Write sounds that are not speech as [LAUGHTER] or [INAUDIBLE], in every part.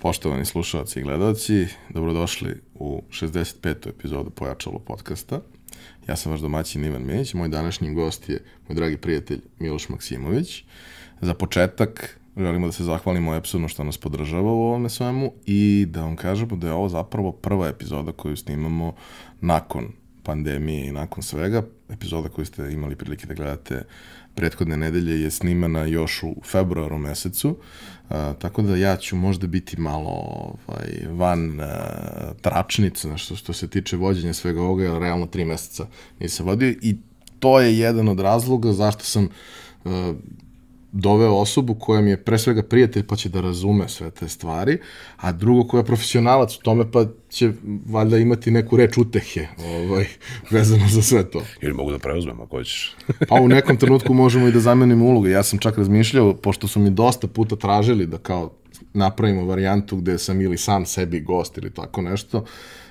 Poštovani slušalci i gledalci, dobrodošli u 65. epizodu Pojačalo podcasta. Ja sam vaš domaćin Ivan Minić, moj današnji gost je moj dragi prijatelj Miloš Maksimović. Za početak želimo da se zahvalimo Epsonu što nas podržava u ovome svemu i da vam kažemo da je ovo zapravo prva epizoda koju snimamo nakon pandemije i nakon svega. Epizoda koju ste imali prilike da gledate prethodne nedelje je snimana još u februaru mesecu, a, tako da ja ću možda biti malo ovaj, van a, tračnica što, što se tiče vođenja svega ovoga, jer realno tri meseca nisam vodio i to je jedan od razloga zašto sam a, doveo osobu koja mi je pre svega prijatelj pa će da razume sve te stvari, a drugo koja je profesionalac u tome pa će valjda imati neku reč utehe ovaj, [LAUGHS] vezano za sve to. Ili mogu da preuzmem ako hoćeš. [LAUGHS] pa u nekom trenutku možemo i da zamenimo uloge. Ja sam čak razmišljao, pošto su mi dosta puta tražili da kao napravimo varijantu gde sam ili sam sebi gost ili tako nešto,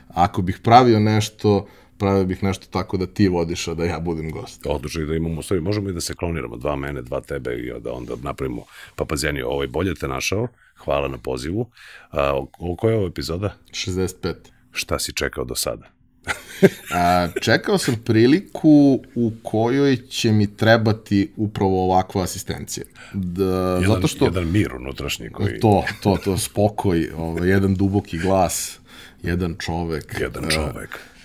ako bih pravio nešto pravio bih nešto tako da ti vodiš, a da ja budem gost. Odlučili da imamo, stvari, možemo i da se kloniramo, dva mene, dva tebe i da onda napravimo papazjani. Ovo je bolje te našao, hvala na pozivu. A, koliko je ovo epizoda? 65. Šta si čekao do sada? [LAUGHS] A, čekao sam priliku u kojoj će mi trebati upravo ovakva asistencija. Da, jedan, zato što, jedan mir unutrašnji koji... To, to, to, spokoj, ovaj, jedan duboki glas, jedan čovek. Jedan čovek. Uh,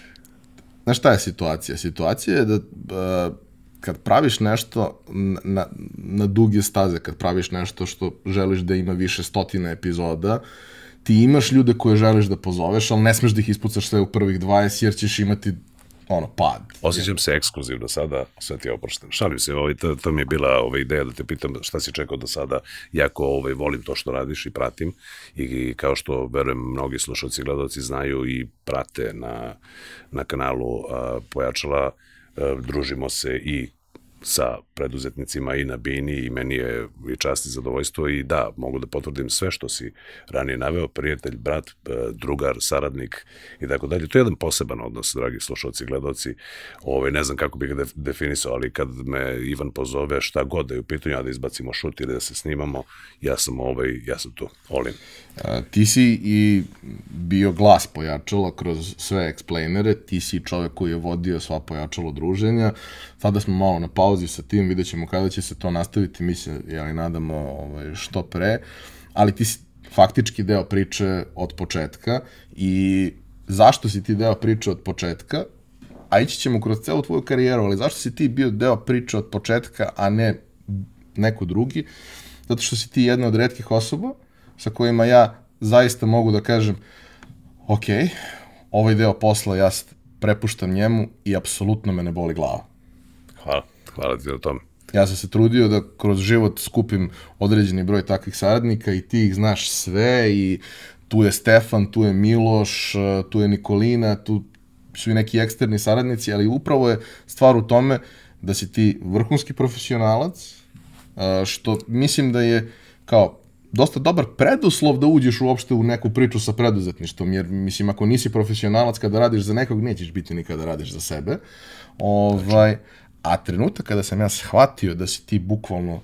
Znaš šta je situacija? Situacija je da uh, kad praviš nešto na, na duge staze, kad praviš nešto što želiš da ima više stotina epizoda, ti imaš ljude koje želiš da pozoveš, ali ne smeš da ih ispucaš sve u prvih 20 jer ćeš imati ono, pad. Osjećam se ekskluzivno sada, sve ti oprošten. Šalim se, ovaj, to, to mi je bila ova ideja da te pitam šta si čekao do sada, jako ovaj, volim to što radiš i pratim i, i kao što verujem mnogi slušalci i gledalci znaju i prate na, na kanalu a, Pojačala, a, družimo se i sa preduzetnicima i na Bini i meni je i čast i zadovoljstvo i da, mogu da potvrdim sve što si ranije naveo, prijatelj, brat, e, drugar, saradnik i tako dalje. To je jedan poseban odnos, dragi slušalci gledalci. Ove, ovaj, ne znam kako bih ga definisao, ali kad me Ivan pozove šta god da je u pitanju, ja da izbacimo šut ili da se snimamo, ja sam ovaj, ja sam tu, Olin. A, ti si i bio glas pojačala kroz sve explainere, ti si čovek koji je vodio sva pojačalo druženja, sada smo malo na pauzi sa tim, vidjet ćemo kada će se to nastaviti, mi se, jeli, nadamo ovaj, što pre, ali ti si faktički deo priče od početka i zašto si ti deo priče od početka, a ići ćemo kroz celu tvoju karijeru, ali zašto si ti bio deo priče od početka, a ne neko drugi? Zato što si ti jedna od redkih osoba sa kojima ja zaista mogu da kažem ok, ovaj deo posla ja prepuštam njemu i apsolutno me ne boli glava. Hvala, hvala ti na tome. Ja sam se trudio da kroz život skupim određeni broj takvih saradnika i ti ih znaš sve i tu je Stefan, tu je Miloš, tu je Nikolina, tu su i neki eksterni saradnici, ali upravo je stvar u tome da si ti vrhunski profesionalac, što mislim da je kao dosta dobar preduslov da uđeš uopšte u neku priču sa preduzetništvom, jer mislim ako nisi profesionalac kada radiš za nekog, nećeš biti nikada radiš za sebe. Ovaj, a trenutak kada sam ja shvatio da si ti bukvalno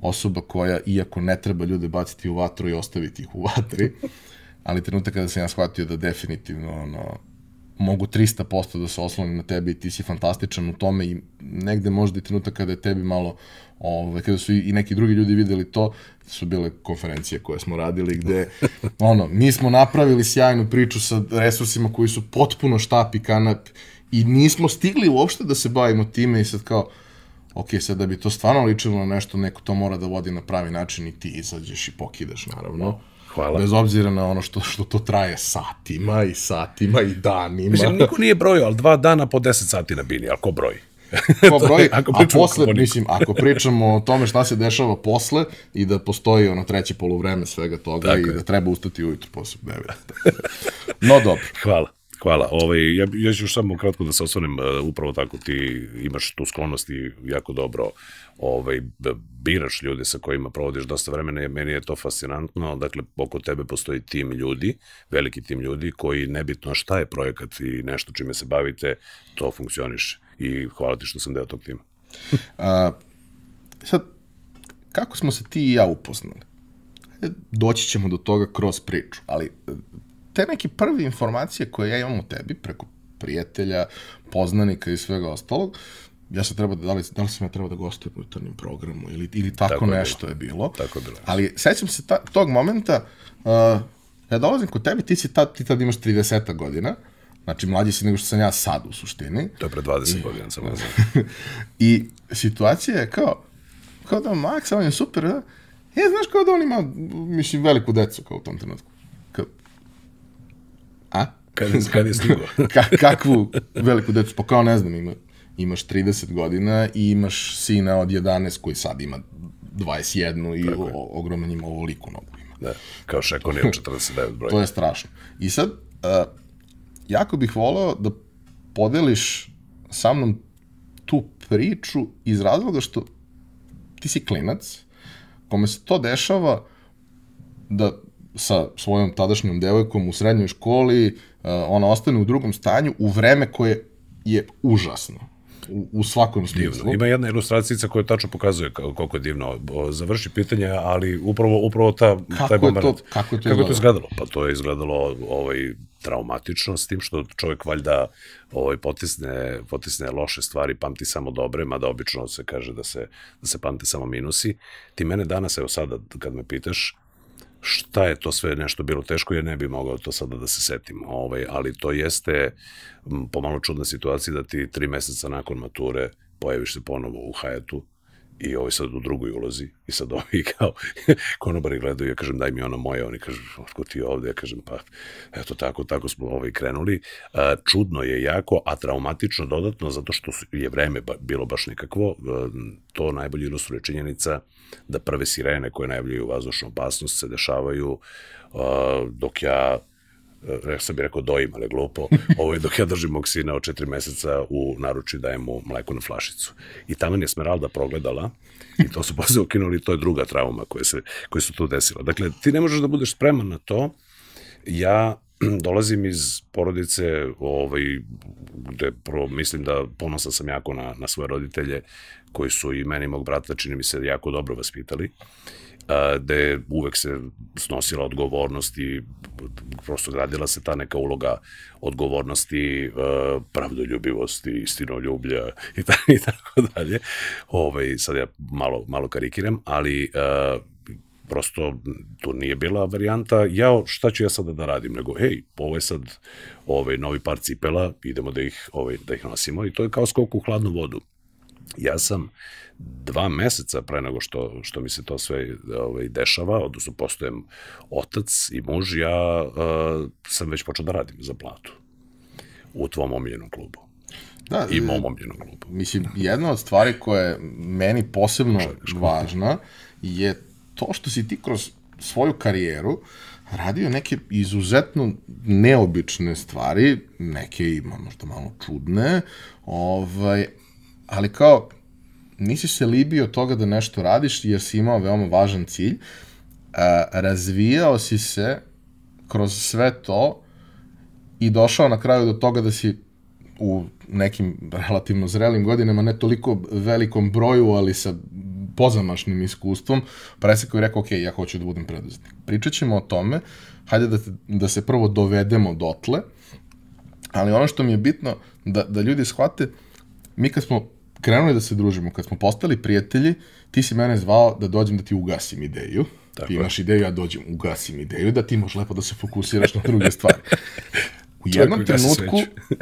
osoba koja, iako ne treba ljude baciti u vatru i ostaviti ih u vatri, ali trenutak kada sam ja shvatio da definitivno ono, mogu 300% da se oslonim na tebi i ti si fantastičan u tome i negde možda i trenutak kada je tebi malo, ove, ovaj, kada su i neki drugi ljudi videli to, su bile konferencije koje smo radili gde, [LAUGHS] ono, mi smo napravili sjajnu priču sa resursima koji su potpuno štap i kanap i nismo stigli uopšte da se bavimo time i sad kao, ok, sad da bi to stvarno ličilo na nešto, neko to mora da vodi na pravi način i ti izađeš i pokidaš, naravno. Hvala. Bez obzira na ono što, što to traje satima i satima i danima. Mislim, niko nije brojio, ali dva dana po 10 sati na bini, ali ko broji? [LAUGHS] ko broji, [LAUGHS] ako a posle, mislim, ako pričamo o tome šta se dešava posle i da postoji ono treće polovreme svega toga Tako i je. da treba ustati ujutru posle 9. [LAUGHS] No dobro. Hvala. Hvala. Ovaj, ja, ja ću samo kratko da se osvanem, uh, upravo tako ti imaš tu sklonost i jako dobro ovaj, biraš ljude sa kojima provodiš dosta vremena meni je to fascinantno. Dakle, oko tebe postoji tim ljudi, veliki tim ljudi koji nebitno šta je projekat i nešto čime se bavite, to funkcioniše. I hvala ti što sam deo tog tima. [LAUGHS] A, sad, kako smo se ti i ja upoznali? e, doći ćemo do toga kroz priču, ali e, te neke prve informacije koje ja imam o tebi preko prijatelja, poznanika i svega ostalog, ja sam treba da, da li, da li sam ja trebao da gostujem u jutarnjem programu ili, ili tako, tako nešto je bilo. bilo. Tako je bilo. Ali sećam se ta, tog momenta, uh, ja dolazim kod tebe, ti, si tad, ti tad imaš 30 godina, Znači, mlađi si nego što sam ja sad u suštini. To je pre 20 I, godina, sam znam. [LAUGHS] I situacija je kao, kao da Max, on je super, da? E, znaš kao da on ima, mislim, veliku decu kao u tom trenutku. Kao, a? Kad je, kad je stigao? [LAUGHS] Ka, kakvu veliku decu? Pa kao ne znam, ima, imaš 30 godina i imaš sina od 11 koji sad ima 21 i o, ogroman ima ovoliku nogu ima. Da, kao Šekon je [LAUGHS] 49 broj. to je strašno. I sad, uh, jako bih voleo da podeliš sa mnom tu priču iz razloga što ti si klinac, kome se to dešava da sa svojom tadašnjom devojkom u srednjoj školi, uh, ona ostane u drugom stanju u vreme koje je užasno u, u svakom smislu. Divno. Ima jedna ilustracija koja tačno pokazuje koliko je divno. Završi pitanje, ali upravo, upravo ta, kako taj moment. To, kako je to, kako je to izgledalo? Pa to je izgledalo ovaj, traumatično, s tim što čovjek valjda ovaj, potisne, potisne loše stvari, pamti samo dobre, mada obično se kaže da se, da se pamte samo minusi. Ti mene danas, evo sada, kad me pitaš, šta je to sve nešto bilo teško, ja ne bi mogao to sada da se setim, ovaj, ali to jeste pomalo čudna situacija da ti tri meseca nakon mature pojaviš se ponovo u Hajetu i ovaj sad u drugoj ulozi. I sad [LAUGHS] ovi kao konobari gledaju, ja kažem daj mi ono moje, oni kažu otko ti ovde, ja kažem pa eto tako, tako smo ovaj krenuli. Čudno je jako, a traumatično dodatno zato što je vreme bilo baš nekakvo, to najbolje ilustruje činjenica da prve sirene koje najavljaju vazdušnu opasnost se dešavaju dok ja ja sam bih rekao dojim, ali glupo, ovo je dok ja držim mog sina od četiri meseca u naruči dajem mu mleko na flašicu. I tamo je Smeralda progledala i to su posle ukinuli, to je druga trauma koja se, koja su tu desila. Dakle, ti ne možeš da budeš spreman na to. Ja [CLEARS THROAT] dolazim iz porodice ovaj, gde prvo mislim da ponosan sam jako na, na svoje roditelje koji su i meni i mog brata čini mi se jako dobro vaspitali gde uvek se snosila odgovornost i prosto gradila se ta neka uloga odgovornosti, pravdoljubivosti, istinoljublja [LAUGHS] i, tako dalje. Ovaj, sad ja malo, malo karikiram, ali prosto to nije bila varijanta, ja šta ću ja sada da radim, nego hej, ovo je sad ovaj, novi par cipela, idemo da ih, ovaj, da ih nosimo i to je kao skok u hladnu vodu. Ja sam dva meseca pre nego što, što mi se to sve ovaj, dešava, odnosno postojem otac i muž, ja uh, sam već počeo da radim za platu u tvom omiljenom klubu. Da, I mom omiljenom klubu. Mislim, jedna od stvari koja je meni posebno važna je to što si ti kroz svoju karijeru radio neke izuzetno neobične stvari, neke ima možda malo čudne, ovaj, ali kao nisi se libio toga da nešto radiš jer si imao veoma važan cilj, a, razvijao si se kroz sve to i došao na kraju do toga da si u nekim relativno zrelim godinama, ne toliko velikom broju, ali sa pozamašnim iskustvom, presekao i rekao, ok, ja hoću da budem preduzetnik. Pričat ćemo o tome, hajde da, te, da se prvo dovedemo dotle, ali ono što mi je bitno, da, da ljudi shvate, mi kad smo krenuli da se družimo, kad smo postali prijatelji, ti si mene zvao da dođem da ti ugasim ideju. Tako. Ti imaš ideju, ja dođem, ugasim ideju, da ti možeš lepo da se fokusiraš na druge stvari. U [LAUGHS] jednom trenutku,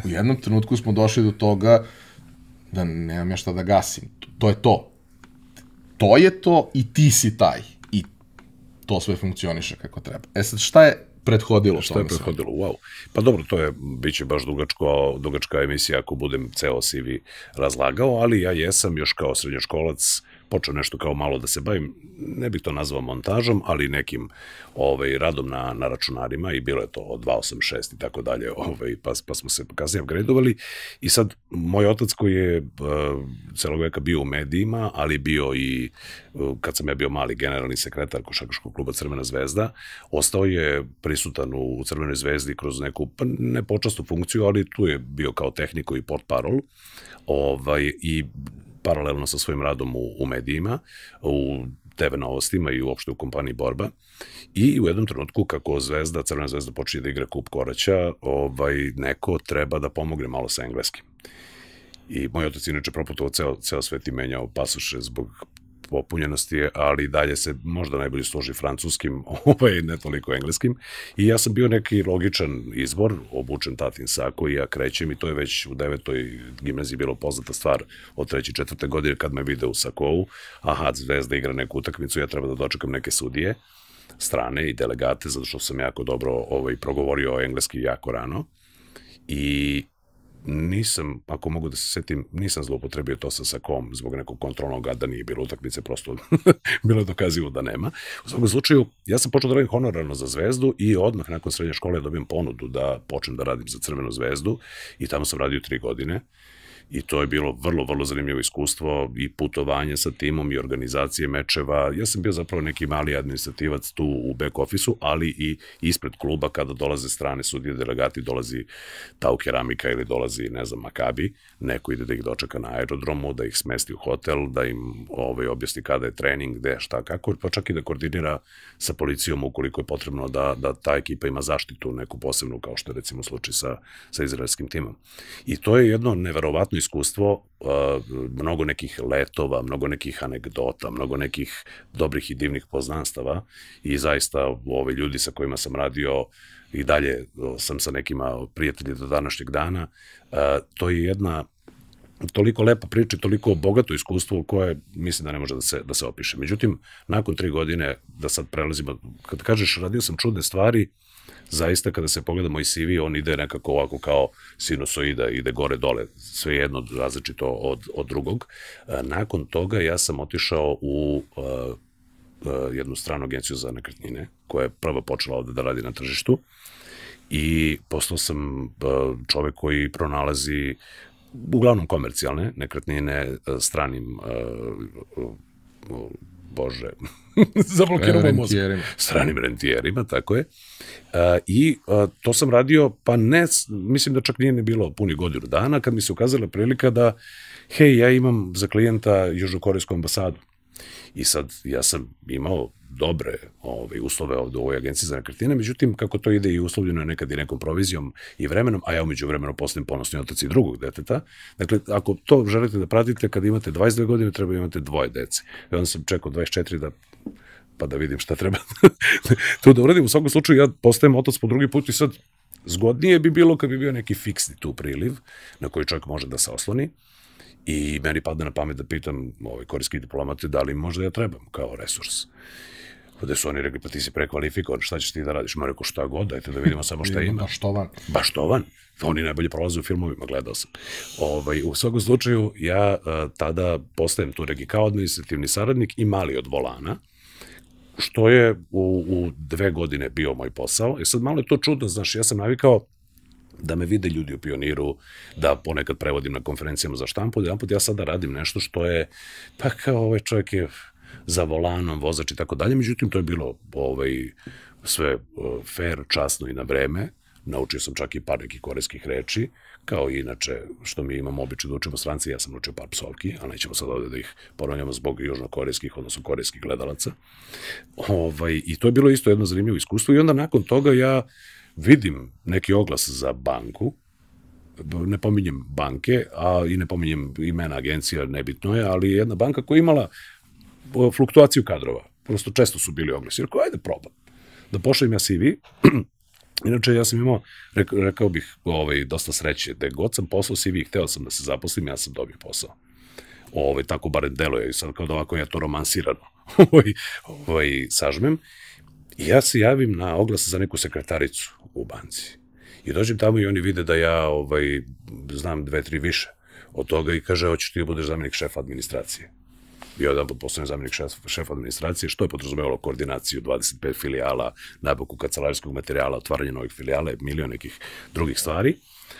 u jednom trenutku smo došli do toga da nemam ja šta da gasim. To je to. To je to i ti si taj. I to sve funkcioniše kako treba. E sad, šta je prethodilo Šta je prethodilo, wow. Pa dobro, to je, bit će baš dugačko, dugačka emisija ako budem ceo CV razlagao, ali ja jesam još kao srednjoškolac počeo nešto kao malo da se bavim, ne bih to nazvao montažom, ali nekim ovaj, radom na, na računarima i bilo je to od 286 i tako dalje, ovaj, pa, pa smo se kasnije upgradeovali i sad moj otac koji je uh, celog veka bio u medijima, ali bio i uh, kad sam ja bio mali generalni sekretar Košakaškog kluba Crvena zvezda, ostao je prisutan u, u Crvenoj zvezdi kroz neku, pa ne počasnu funkciju, ali tu je bio kao tehniko i port parol, ovaj, i paralelno sa svojim radom u, u medijima. U TV novostima i uopšte u kompaniji Borba. I u jednom trenutku, kako Zvezda, Crvena zvezda počinje da igra kup Koraća, ovaj, neko treba da pomogne malo sa engleskim. I moj otac inače proputovao ceo, ceo svet i menjao pasoše zbog popunjenosti, ali dalje se možda najbolje služi francuskim, [LAUGHS] ovaj, ne toliko engleskim. I ja sam bio neki logičan izbor, obučen tatin sako i ja krećem i to je već u devetoj gimnaziji bilo poznata stvar od treće, četvrte godine kad me vide u sakovu, aha, zvezda igra neku utakmicu, ja treba da dočekam neke sudije strane i delegate, zato što sam jako dobro ovaj, progovorio engleski jako rano. I nisam, ako mogu da se setim, nisam zloupotrebio to sa sakom zbog nekog kontrolnog da nije bilo utakmice, prosto [LAUGHS] bilo dokazivo da nema. U svakom slučaju, ja sam počeo da radim honorarno za zvezdu i odmah nakon srednje škole dobijem ponudu da počnem da radim za crvenu zvezdu i tamo sam radio tri godine i to je bilo vrlo, vrlo zanimljivo iskustvo i putovanje sa timom i organizacije mečeva. Ja sam bio zapravo neki mali administrativac tu u back ofisu, ali i ispred kluba kada dolaze strane sudije delegati, dolazi Tau Keramika ili dolazi, ne znam, Makabi, neko ide da ih dočeka na aerodromu, da ih smesti u hotel, da im ovaj, objasni kada je trening, gde, šta, kako, pa čak i da koordinira sa policijom ukoliko je potrebno da, da ta ekipa ima zaštitu neku posebnu, kao što je recimo slučaj sa, sa izraelskim timom. I to je jedno neverovatno iskustvo, mnogo nekih letova, mnogo nekih anegdota, mnogo nekih dobrih i divnih poznanstava i zaista ove ljudi sa kojima sam radio i dalje sam sa nekima prijatelji do današnjeg dana, to je jedna toliko lepa priča, toliko bogato iskustvo koje mislim da ne može da se, da se opiše. Međutim, nakon tri godine, da sad prelazimo, kad kažeš radio sam čudne stvari, zaista kada se pogleda moj CV, on ide nekako ovako kao sinusoida, ide gore dole, sve jedno različito od, od drugog. E, nakon toga ja sam otišao u uh, uh, jednu stranu agenciju za nekretnine, koja je prvo počela ovde da radi na tržištu i postao sam čovek koji pronalazi uglavnom komercijalne nekretnine stranim bože, [LAUGHS] zablokiramo mozak. Stranim rentijerima, tako je. A, I a, to sam radio, pa ne, mislim da čak nije ne bilo puni godinu dana, kad mi se ukazala prilika da, hej, ja imam za klijenta Južnokorejsku ambasadu. I sad, ja sam imao dobre ove, uslove ovde u ovoj agenciji za nekretnine, međutim, kako to ide i uslovljeno nekad i nekom provizijom i vremenom, a ja umeđu vremenu postavim ponosni otac i drugog deteta, dakle, ako to želite da pratite, kad imate 22 godine, treba imate dvoje dece. I onda sam čekao 24 da pa da vidim šta treba [LAUGHS] tu da uradim. U svakom slučaju, ja postajem otac po drugi put i sad zgodnije bi bilo kad bi bio neki fiksni tu priliv na koji čovjek može da se osloni. I meni padne na pamet da pitam ovaj, korijski diplomate da li možda ja trebam kao resurs. Gde su oni rekli, pa ti si prekvalifikovan, šta ćeš ti da radiš? Ma rekao, šta god, dajte da vidimo samo šta ima. Baštovan. Baštovan. Oni najbolje prolaze u filmovima, gledao sam. Ovaj, u svakom slučaju, ja a, tada postajem tu neki kao administrativni saradnik i mali od volana, što je u, u dve godine bio moj posao. E sad malo je to čudno, znaš, ja sam navikao da me vide ljudi u pioniru, da ponekad prevodim na konferencijama za štampu, jedan put ja sada radim nešto što je, pa kao ovaj čovjek je za volanom, vozač i tako dalje, međutim to je bilo ovaj, sve fair, časno i na vreme, naučio sam čak i par nekih korejskih reči, kao i inače što mi imamo običaj da učimo stranci, ja sam naučio par psovki, a nećemo sad ovde da ih poronjamo zbog južnokorejskih, odnosno korejskih gledalaca. Ovaj, I to je bilo isto jedno zanimljivo iskustvo. I onda nakon toga ja vidim neki oglas za banku, ne pominjem banke, a i ne pominjem imena agencija, nebitno je, ali jedna banka koja je imala fluktuaciju kadrova. Prosto često su bili oglasi. Rekao, ajde probam. Da pošaljem ja CV. [CLEARS THROAT] Inače, ja sam imao, rekao bih, ovaj, dosta sreće, da god sam poslao CV i hteo sam da se zaposlim, ja sam dobio posao. Ovaj, tako barem deluje i sad kao da ovako ja to romansirano [LAUGHS] ovaj, ovaj, sažmem. I ja se javim na oglas za neku sekretaricu u banci. I dođem tamo i oni vide da ja ovaj, znam dve, tri više od toga i kaže, hoćeš ti da budeš zamenik šefa administracije bio jedan postavljen zamjenik šef, šef administracije, što je podrazumevalo koordinaciju 25 filijala, nabavku kancelarijskog materijala, otvaranje novih filijala, milion nekih drugih stvari.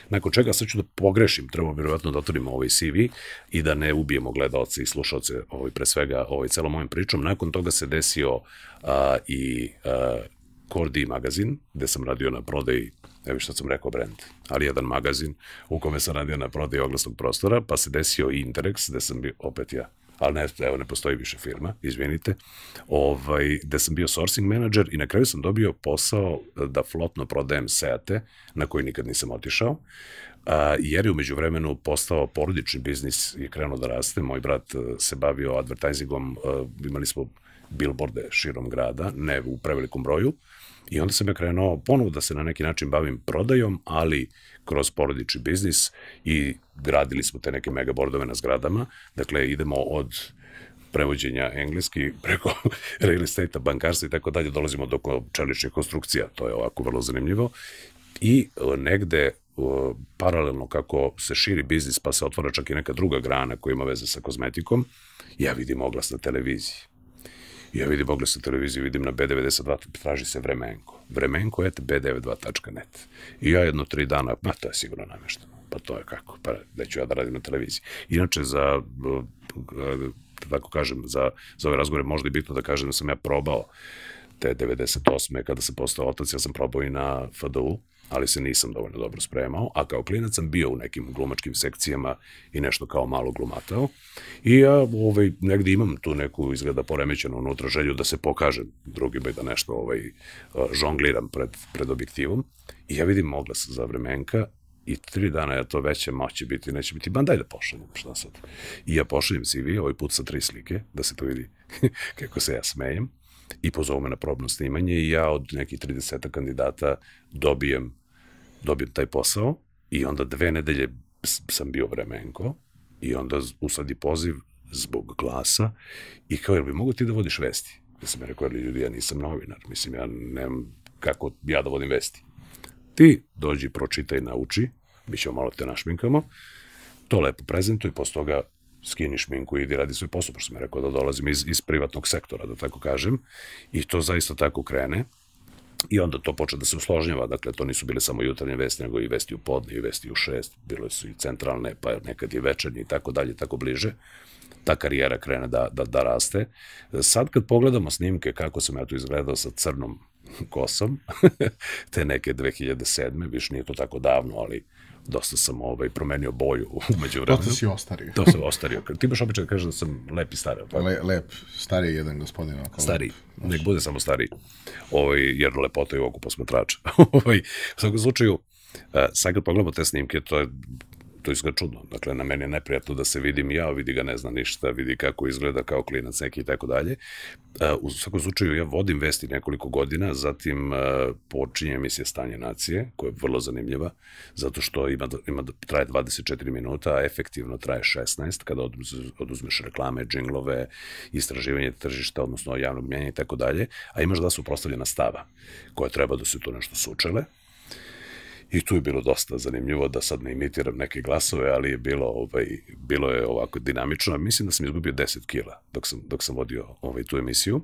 Nakon čega sad ću da pogrešim, trebamo vjerovatno da otvorimo ovaj CV i da ne ubijemo gledalce i slušalce ovaj, pre svega ovaj, celom ovim pričom. Nakon toga se desio a, i a, Kordi magazin, gde sam radio na prodaji evo što sam rekao brand, ali jedan magazin u kome sam radio na prodaji oglasnog prostora, pa se desio i Interex, gde sam bio opet ja ali ne, evo, ne postoji više firma, izvinite, ovaj, gde sam bio sourcing manager i na kraju sam dobio posao da flotno prodajem Seate, na koji nikad nisam otišao, a, jer je umeđu vremenu postao porodični biznis i krenuo da raste. Moj brat se bavio advertisingom, a, imali smo billboarde širom grada, ne u prevelikom broju, I onda sam ja krenuo ponovo da se na neki način bavim prodajom, ali kroz porodični biznis i gradili smo te neke megabordove na zgradama. Dakle, idemo od prevođenja engleski preko [LAUGHS] real estate bankarstva i tako dalje, dolazimo do čeličnih konstrukcija, to je ovako vrlo zanimljivo. I e, negde e, paralelno kako se širi biznis pa se otvara čak i neka druga grana koja ima veze sa kozmetikom, ja vidim oglas na televiziji ja vidim oglas na televiziji, vidim na B92, traži se Vremenko. Vremenko et b92.net. I ja jedno tri dana, pa to je sigurno namešteno. Pa to je kako, pa da ću ja da radim na televiziji. Inače, za, da tako kažem, za, za ove razgovore možda je bitno da kažem da sam ja probao te 98. kada sam postao otac, ja sam probao i na FDU, ali se nisam dovoljno dobro spremao, a kao klinac sam bio u nekim glumačkim sekcijama i nešto kao malo glumatao. I ja ovaj, negde imam tu neku izgleda poremećenu unutra želju da se pokažem drugima i da nešto ovaj, žongliram pred, pred objektivom. I ja vidim oglas za vremenka i tri dana ja to veće moći biti, neće biti, ban daj da pošaljem, šta sad. I ja pošaljem CV, ovaj put sa tri slike, da se to vidi [LAUGHS] kako se ja smejem i pozovu me na probno snimanje i ja od nekih 30 kandidata dobijem dobijem taj posao i onda dve nedelje sam bio vremenko i onda usladi poziv zbog glasa i kao, jel bi mogu ti da vodiš vesti? Ja sam rekao, ali ljudi, ja nisam novinar, mislim, ja nemam kako ja da vodim vesti. Ti dođi, pročitaj, nauči, mi ćemo malo te našminkamo, to lepo prezentuj, posle toga skini šminku i idi radi svoj posao, pošto sam rekao da dolazim iz, iz privatnog sektora, da tako kažem, i to zaista tako krene. I onda to počne da se usložnjava, dakle to nisu bile samo jutarnje vesti, nego i vesti u podne, i vesti u šest, bilo su i centralne, pa nekad i večernje i tako dalje, tako bliže. Ta karijera krene da, da, da raste. Sad kad pogledamo snimke kako sam ja tu izgledao sa crnom kosom, [LAUGHS] te neke 2007. više nije to tako davno, ali dosta sam ovaj, promenio boju umeđu vremenu. Dosta si ostario. To se ostario. Ti baš običaj da kažeš da sam lep i stari. Pa? Le, lep, stariji jedan gospodin. Stari, lep. nek bude samo stari. Ovaj, jer lepota je u oku posmatrača. [LAUGHS] ovaj, u svakom slučaju, sad kad pogledamo te snimke, to je to izgleda čudno. Dakle, na meni je neprijatno da se vidim ja, vidi ga ne zna ništa, vidi kako izgleda kao klinac neki i tako dalje. U svakom slučaju, ja vodim vesti nekoliko godina, zatim počinje emisija Stanje nacije, koja je vrlo zanimljiva, zato što ima, ima traje 24 minuta, a efektivno traje 16, kada oduzmeš reklame, džinglove, istraživanje tržišta, odnosno javnog mjenja i tako dalje, a imaš da su prostavljena stava, koja treba da se tu nešto sučele, I tu je bilo dosta zanimljivo da sad ne imitiram neke glasove, ali je bilo, ovaj, bilo je ovako dinamično. Mislim da sam izgubio 10 kila dok sam, dok sam vodio ovaj, tu emisiju.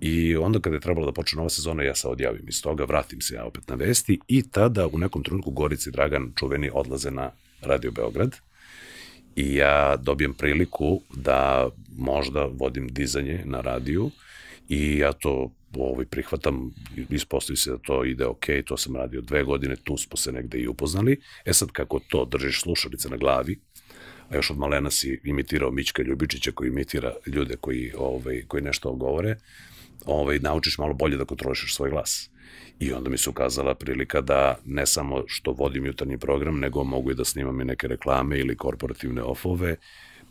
I onda kada je trebalo da počne nova sezona, ja se odjavim iz toga, vratim se ja opet na vesti i tada u nekom trenutku Gorici Dragan čuveni odlaze na Radio Beograd i ja dobijem priliku da možda vodim dizanje na radiju i ja to ovaj, prihvatam, ispostavi se da to ide ok, to sam radio dve godine, tu smo se negde i upoznali. E sad, kako to držiš slušalice na glavi, a još od malena si imitirao Mićka Ljubičića koji imitira ljude koji, ovaj, koji nešto govore, ovaj, naučiš malo bolje da kontrolišeš svoj glas. I onda mi se ukazala prilika da ne samo što vodim jutarnji program, nego mogu i da snimam i neke reklame ili korporativne ofove,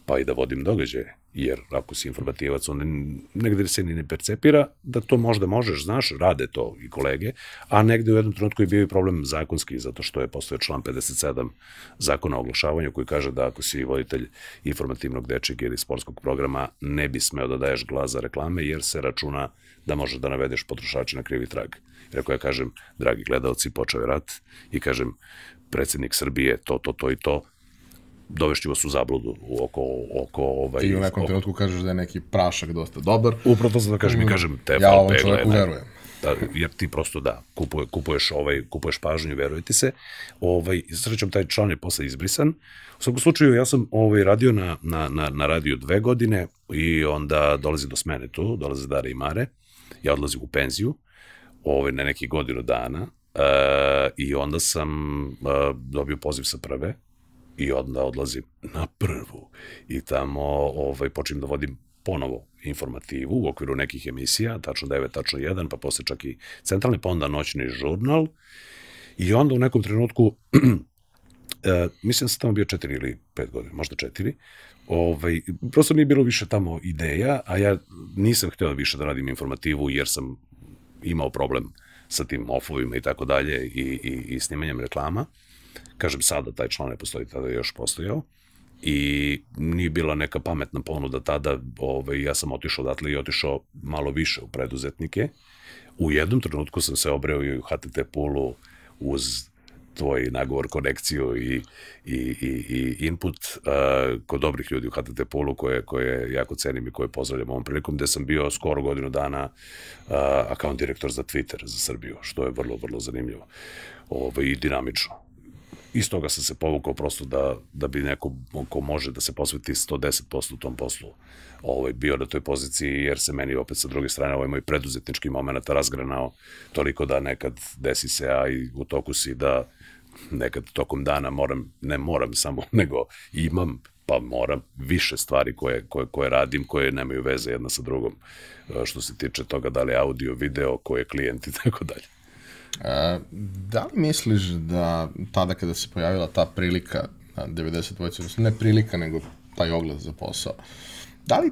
pa i da vodim događaje jer ako si informativac, onda negde se ni ne percepira da to možda možeš, znaš, rade to i kolege, a negde u jednom trenutku je bio i problem zakonski, zato što je postoje član 57 zakona o oglašavanju koji kaže da ako si voditelj informativnog dečeg ili sportskog programa, ne bi smeo da daješ glas za reklame, jer se računa da možeš da navedeš potrošače na krivi trag. Jer ako ja kažem, dragi gledalci, počeo je rat i kažem, predsednik Srbije, to, to, to i to, dovešći vas u zabludu oko, oko ovaj... Ti u nekom oko... trenutku kažeš da je neki prašak dosta dobar. Upravo to sam da kažem i mm. kažem te Ja ovom čoveku verujem. Da, jer ti prosto da, kupuje, kupuješ, ovaj, kupuješ pažnju veruje ti se. Ovaj, srećom, taj član je posle izbrisan. U svakom slučaju, ja sam ovaj, radio na, na, na, na radiju dve godine i onda dolazi do smene tu, dolaze Dare i Mare. Ja odlazim u penziju ovaj, na neki godinu dana uh, i onda sam uh, dobio poziv sa prve i onda odlazim na prvu i tamo ovaj, počnem da vodim ponovo informativu u okviru nekih emisija, tačno 9, tačno 1, pa posle čak i centralni, pa onda noćni žurnal i onda u nekom trenutku [CLEARS THROAT] e, mislim da sam tamo bio četiri ili pet godina, možda četiri, ovaj, prosto nije bilo više tamo ideja, a ja nisam hteo više da radim informativu jer sam imao problem sa tim offovima i tako dalje i, i, i snimanjem reklama. Kažem sada, taj član ne postoji, tada je još postojao i nije bila neka pametna ponuda tada, ovaj, ja sam otišao odatle i otišao malo više u preduzetnike. U jednom trenutku sam se obreo i u HTT Pulu uz tvoj nagovor, konekciju i, i, i, i input uh, kod dobrih ljudi u HTT Pulu koje, koje jako cenim i koje pozdravljam ovom prilikom, gde sam bio skoro godinu dana uh, account direktor za Twitter za Srbiju, što je vrlo, vrlo zanimljivo ovaj, i dinamično iz toga sam se povukao prosto da, da bi neko ko može da se posveti 110% u tom poslu ovaj, bio na toj poziciji, jer se meni opet sa druge strane ovaj moj preduzetnički moment razgranao toliko da nekad desi se, a i u toku si da nekad tokom dana moram, ne moram samo, [LAUGHS] nego imam pa moram više stvari koje, koje, koje radim, koje nemaju veze jedna sa drugom, što se tiče toga da li audio, video, ko je klijent i [LAUGHS] tako dalje. E, da li misliš da tada kada se pojavila ta prilika na 90 vojca, ne prilika, nego taj oglas za posao, da li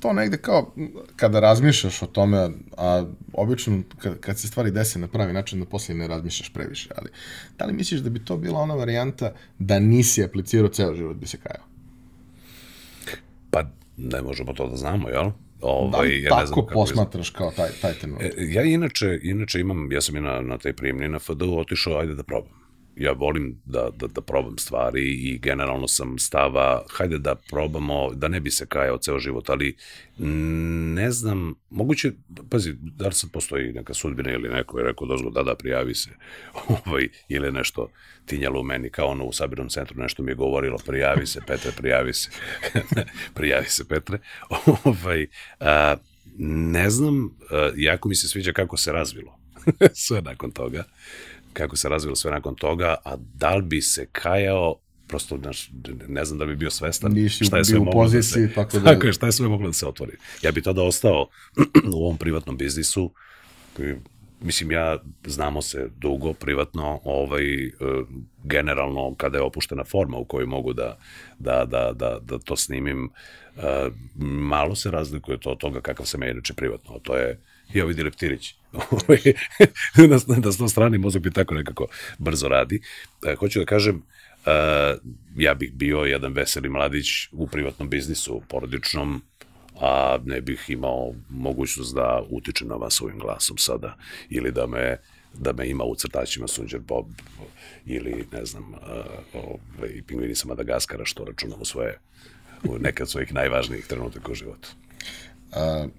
to negde kao, kada razmišljaš o tome, a obično kad, kad se stvari dese na pravi način, da posle ne razmišljaš previše, ali da li misliš da bi to bila ona varijanta da nisi aplicirao ceo život bi se kajao? Pa ne možemo to da znamo, jel? Ovaj, da ja tako ne znam posmatraš kao taj, taj trenutak? E, ja inače, inače imam, ja sam i na, na tej primni na FDU otišao, ajde da probam ja volim da, da, da probam stvari i generalno sam stava, hajde da probamo, da ne bi se kajao ceo život, ali ne znam, moguće, pazi, da li sad postoji neka sudbina ili neko je rekao dozgo, da, da, prijavi se, [LAUGHS] ovaj, ili nešto tinjalo u meni, kao ono u sabirnom centru nešto mi je govorilo, prijavi se, Petre, prijavi se, [LAUGHS] prijavi se, Petre, [LAUGHS] ovaj, a, ne znam, jako mi se sviđa kako se razvilo sve nakon toga kako se razvilo sve nakon toga, a da li bi se kajao prosto naš, ne znam da bi bio svestan Nisi šta je sve moglo poziciji, da se, tako da... Tako je, šta je sve moglo da se otvori. Ja bi tada ostao [CLEARS THROAT] u ovom privatnom biznisu, koji, mislim, ja znamo se dugo privatno, ovaj, e, generalno kada je opuštena forma u kojoj mogu da, da, da, da, da to snimim, e, malo se razlikuje to od toga kakav sam ja inače privatno. To je Jovid Leptirić. Ovaj, [LAUGHS] na, na sto strani mozak bi tako nekako brzo radi. E, hoću da kažem, e, ja bih bio jedan veseli mladić u privatnom biznisu, porodičnom, a ne bih imao mogućnost da utičem na vas ovim glasom sada, ili da me da me ima u crtačima Sunđer Bob ili ne znam uh, ovaj, pingvini sa Madagaskara što računamo svoje u neke od svojih najvažnijih trenutaka u životu. Uh,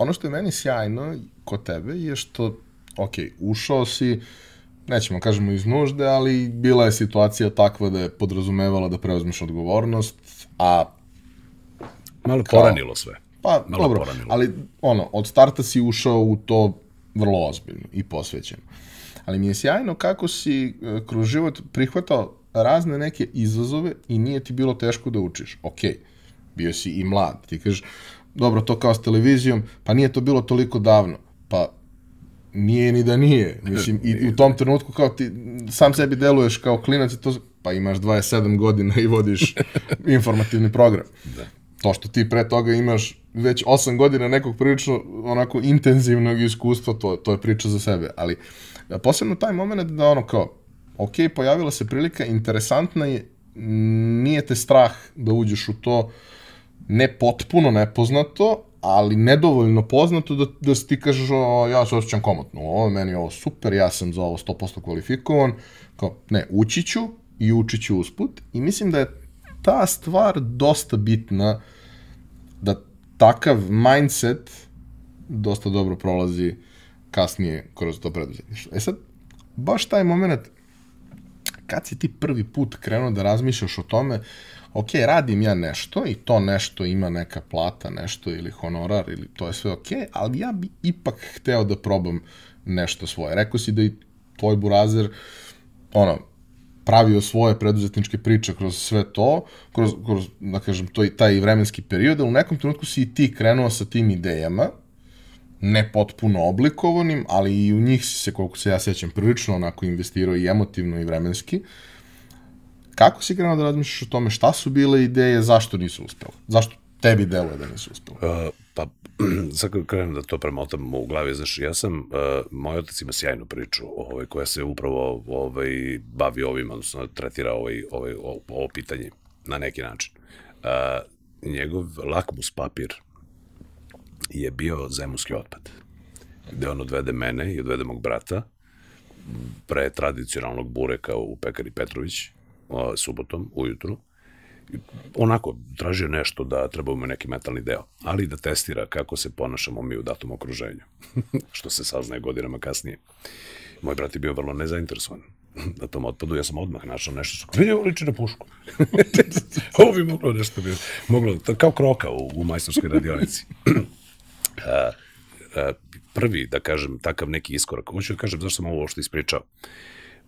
ono što je meni sjajno kod tebe je što, ok, ušao si, nećemo kažemo iz nužde, ali bila je situacija takva da je podrazumevala da preuzmeš odgovornost, a... Malo kao, poranilo sve. Pa, Malo dobro, poranilo. ali ono, od starta si ušao u to vrlo ozbiljno i posvećeno. Ali mi je sjajno kako si e, kroz život prihvatao razne neke izazove i nije ti bilo teško da učiš. Ok, bio si i mlad. Ti kažeš, dobro, to kao s televizijom, pa nije to bilo toliko davno. Pa nije ni da nije. Mislim, i u tom trenutku kao ti sam sebi deluješ kao klinac i to, pa imaš 27 godina i vodiš [LAUGHS] informativni program. Da. To što ti pre toga imaš već 8 godina nekog prilično onako intenzivnog iskustva, to, to je priča za sebe. Ali posebno taj moment da ono kao, ok, pojavila se prilika, interesantna je, nije te strah da uđeš u to, uh, ne potpuno nepoznato, ali nedovoljno poznato da, da ti kažeš o, ja se osjećam komotno, ovo meni je ovo super, ja sam za ovo 100% kvalifikovan, kao, ne, ući ću i učit ću usput i mislim da je ta stvar dosta bitna da takav mindset dosta dobro prolazi kasnije kroz to preduzetništvo. E sad, baš taj moment kad si ti prvi put krenuo da razmišljaš o tome, ok, radim ja nešto i to nešto ima neka plata, nešto ili honorar, ili to je sve ok, ali ja bi ipak hteo da probam nešto svoje. Rekao si da i tvoj burazer, ono, pravio svoje preduzetničke priče kroz sve to, kroz, kroz da kažem, to i taj vremenski period, u nekom trenutku si i ti krenuo sa tim idejama, ne potpuno oblikovanim, ali i u njih si se, koliko se ja sećam, prilično onako investirao i emotivno i vremenski. Kako si krenuo da razmišljaš o tome šta su bile ideje, zašto nisu uspele? Zašto tebi deluje da nisu uspele? Uh, pa, [CLEARS THROAT] sad kad krenem da to premotam u glavi, znaš, ja sam, uh, moj otac ima sjajnu priču ovaj, koja se upravo ovaj, bavi ovim, odnosno tretira ovaj, ovaj, ovo, ovo pitanje na neki način. Uh, njegov lakmus papir je bio zemunski otpad, gde on odvede mene i odvede mog brata pre tradicionalnog bureka u pekari Petrović, subotom, ujutru, onako tražio nešto da treba mu neki metalni deo, ali da testira kako se ponašamo mi u datom okruženju, [LAUGHS] što se saznaje godinama kasnije. Moj brat je bio vrlo nezainteresovan na tom otpadu, ja sam odmah našao nešto što vidi ovo liči na pušku. [LAUGHS] ovo bi moglo nešto bi, moglo, kao kroka u, u majstorskoj radionici. [CLEARS THROAT] a, a, prvi, da kažem, takav neki iskorak. Hoću da kažem zašto sam ovo što ispričao.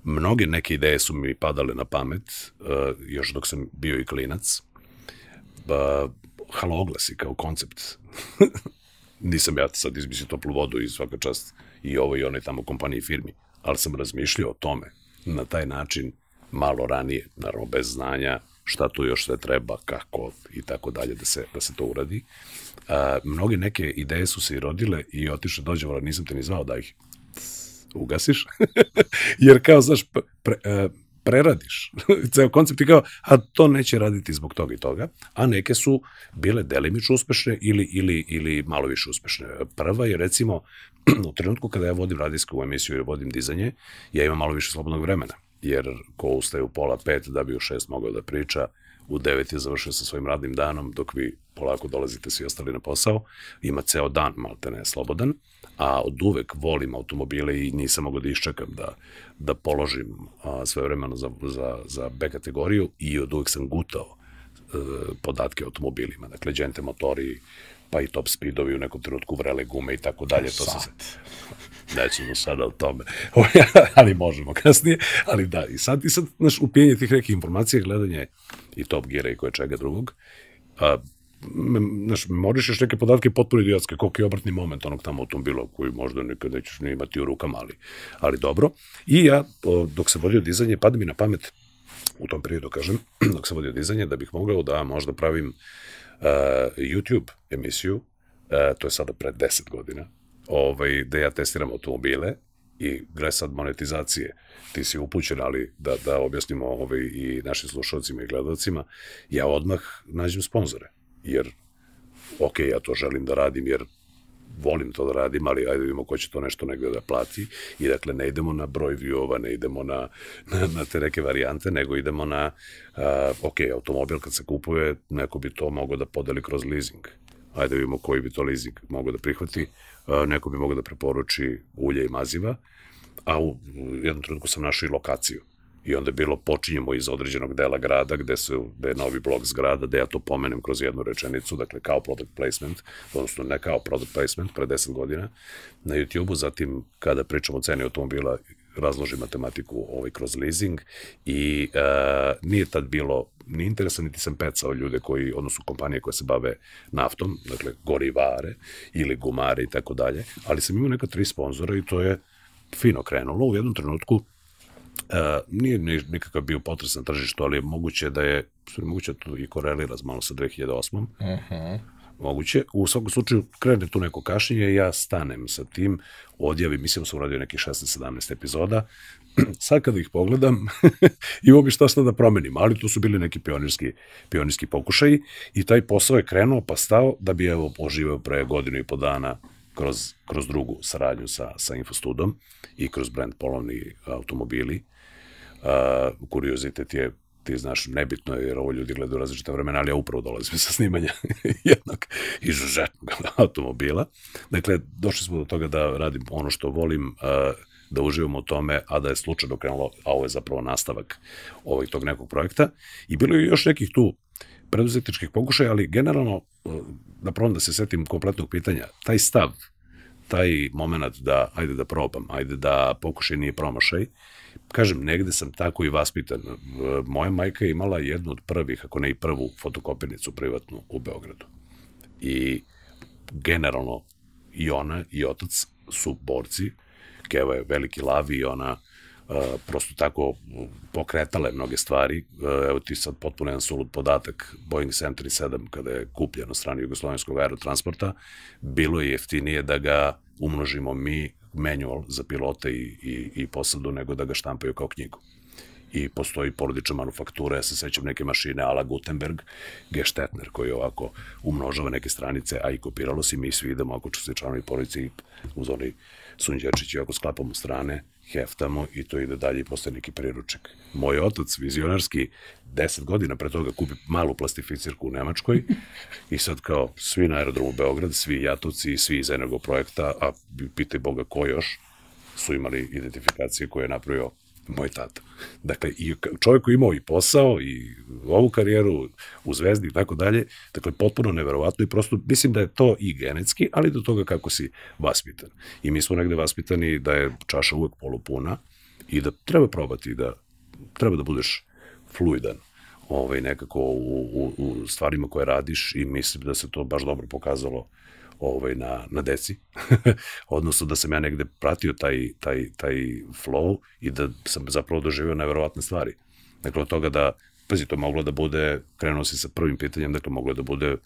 Mnoge neke ideje su mi padale na pamet, uh, još dok sam bio i klinac. Uh, haloglasi kao koncept. [LAUGHS] Nisam ja sad izmislio toplu vodu i svaka čast i ovo i onoj tamo kompaniji firmi, ali sam razmišljao o tome na taj način malo ranije, naravno bez znanja šta tu još sve treba, kako i tako dalje da se, da se to uradi. A, mnoge neke ideje su se i rodile i otišle dođe, nisam te ni zvao da ih ugasiš, [LAUGHS] jer kao, znaš, pre, e, preradiš. [LAUGHS] Ceo koncept i kao, a to neće raditi zbog toga i toga, a neke su bile delimično uspešne ili, ili, ili malo više uspešne. Prva je recimo, [CLEARS THROAT] u trenutku kada ja vodim radijsku emisiju ili vodim dizanje, ja imam malo više slobodnog vremena, jer ko ustaje u pola pet da bi u šest mogao da priča, u 9 je završio sa svojim radnim danom, dok vi polako dolazite svi ostali na posao, ima ceo dan malte ne slobodan, a od uvek volim automobile i nisam mogao da iščekam da, da položim a, sve vremeno za, za, za B kategoriju i od uvek sam gutao e, podatke o automobilima, dakle, džente motori, pa i top speedovi u nekom trenutku vrele gume i tako dalje. To se [LAUGHS] nećemo sada o tome, [LAUGHS] ali možemo kasnije, ali da, i sad, i sad, znaš, upijenje tih nekih informacija, gledanje i Top Geara i koje čega drugog, a, znaš, morišeš neke podatke potpuno idiotske, koliko je obrtni moment onog tamo automobila koji možda nikad nećeš ne imati u rukama, ali, ali dobro. I ja, dok se vodio dizanje, pada mi na pamet, u tom periodu, kažem, [CLEARS THROAT] dok sam vodio dizanje, da bih mogao da možda pravim uh, YouTube emisiju, uh, to je sada pred 10 godina, ovaj, da ja testiram automobile i gre sad monetizacije, ti si upućen, ali da, da objasnimo ovaj, i našim slušalcima i gledalcima, ja odmah nađem sponzore, jer ok, ja to želim da radim, jer volim to da radim, ali ajde da vidimo ko će to nešto negde da plati i dakle ne idemo na broj viewova, ne idemo na, na, na te neke varijante, nego idemo na, uh, ok, automobil kad se kupuje, neko bi to mogao da podeli kroz leasing. Ajde da vidimo koji bi to leasing mogao da prihvati neko bi mogao da preporuči ulje i maziva, a u jednom trenutku sam našao i lokaciju. I onda je bilo, počinjemo iz određenog dela grada, gde, su, gde je novi blok zgrada, gde ja to pomenem kroz jednu rečenicu, dakle kao product placement, odnosno ne kao product placement, pre 10 godina, na YouTube-u, zatim kada pričamo o ceni automobila, razloži matematiku ovaj kroz leasing i uh, nije tad bilo ni interesa, niti sam pecao ljude koji, odnosno kompanije koje se bave naftom, dakle gorivare ili gumare i tako dalje, ali sam imao neka tri sponzora i to je fino krenulo. U jednom trenutku Uh, nije nikakav bio potres na tržištu, ali je moguće da je, moguće da to i korelira malo sa 2008. Uh -huh moguće. U svakom slučaju krene tu neko kašnjenje i ja stanem sa tim, odjavi, mislim da sam uradio nekih 16-17 epizoda. [CLEARS THROAT] Sad kada ih pogledam, [LAUGHS] imao bi šta šta da promenim, ali to su bili neki pionirski, pionirski pokušaji i taj posao je krenuo pa stao da bi evo oživeo pre godinu i po dana kroz, kroz drugu saradnju sa, sa Infostudom i kroz brand Polovni automobili. Uh, kuriozitet je ti znaš, nebitno je jer ovo ljudi gledaju različite vremena, ali ja upravo dolazim sa snimanja [LAUGHS] jednog izuzetnog automobila. Dakle, došli smo do toga da radim ono što volim, da uživam u tome, a da je slučajno krenulo, a ovo je zapravo nastavak ovog tog nekog projekta. I bilo je još nekih tu preduzetičkih pokušaja, ali generalno, da probam da se setim kompletnog pitanja, taj stav, taj moment da ajde da probam, ajde da pokušaj nije promašaj, kažem, negde sam tako i vaspitan. E, moja majka je imala jednu od prvih, ako ne i prvu fotokopirnicu privatnu u Beogradu. I generalno i ona i otac su borci. Keva je veliki lavi i ona prosto tako pokretale mnoge stvari. Uh, evo ti sad potpuno jedan sulud podatak, Boeing 737 kada je kupljen od strane Jugoslovenskog aerotransporta, bilo je jeftinije da ga umnožimo mi manual za pilote i, i, i posadu nego da ga štampaju kao knjigu i postoji porodična manufaktura, ja se sećam neke mašine ala Gutenberg, Gestetner koji ovako umnožava neke stranice, a i kopiralo se mi svi idemo ako ću se članovi porodice uz onaj sunđečić i ako sklapamo strane, heftamo i to ide dalje i postaje neki priručak. Moj otac, vizionarski, 10 godina pre toga kupi malu plastificirku u Nemačkoj i sad kao svi na aerodromu Beograd, svi jatovci, svi iz Energo projekta, a pitaj Boga ko još, su imali identifikacije koje je napravio moj tata. Dakle, i čovjek koji imao i posao i ovu karijeru u Zvezdi i tako dalje, dakle, potpuno neverovatno i prosto mislim da je to i genetski, ali do toga kako si vaspitan. I mi smo negde vaspitani da je čaša uvek polupuna i da treba probati da treba da budeš fluidan ovaj, nekako u, u, u stvarima koje radiš i mislim da se to baš dobro pokazalo ovaj, na, na deci, [LAUGHS] odnosno da sam ja negde pratio taj, taj, taj flow i da sam zapravo doživio neverovatne stvari. Dakle, od toga da, pazi, to moglo da bude, krenuo si sa prvim pitanjem, dakle, moglo da bude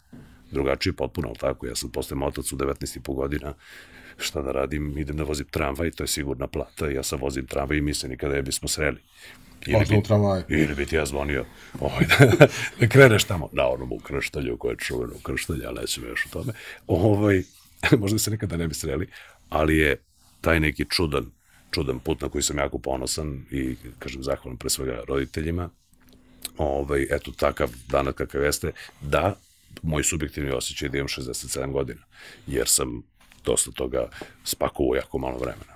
drugačije potpuno, ali tako, ja sam postajem otac u 19,5 godina, šta da radim, idem da vozim tramvaj, to je sigurna plata, ja sam vozim tramvaj i mi se nikada je bismo sreli. Ili bi, tramvaj. ili bi ti ja zvonio ovaj, da, [LAUGHS] da kreneš tamo na onom ukrštalju koje je čuveno ukrštalje, ali nećemo još o tome. Ovaj, [LAUGHS] možda se nekada ne bi sreli, ali je taj neki čudan, čudan put na koji sam jako ponosan i, kažem, zahvalan pre svega roditeljima. Ovaj, eto, takav danas kakav jeste, da, moj subjektivni osjećaj je da imam 67 godina, jer sam dosta toga spakuo u jako malo vremena.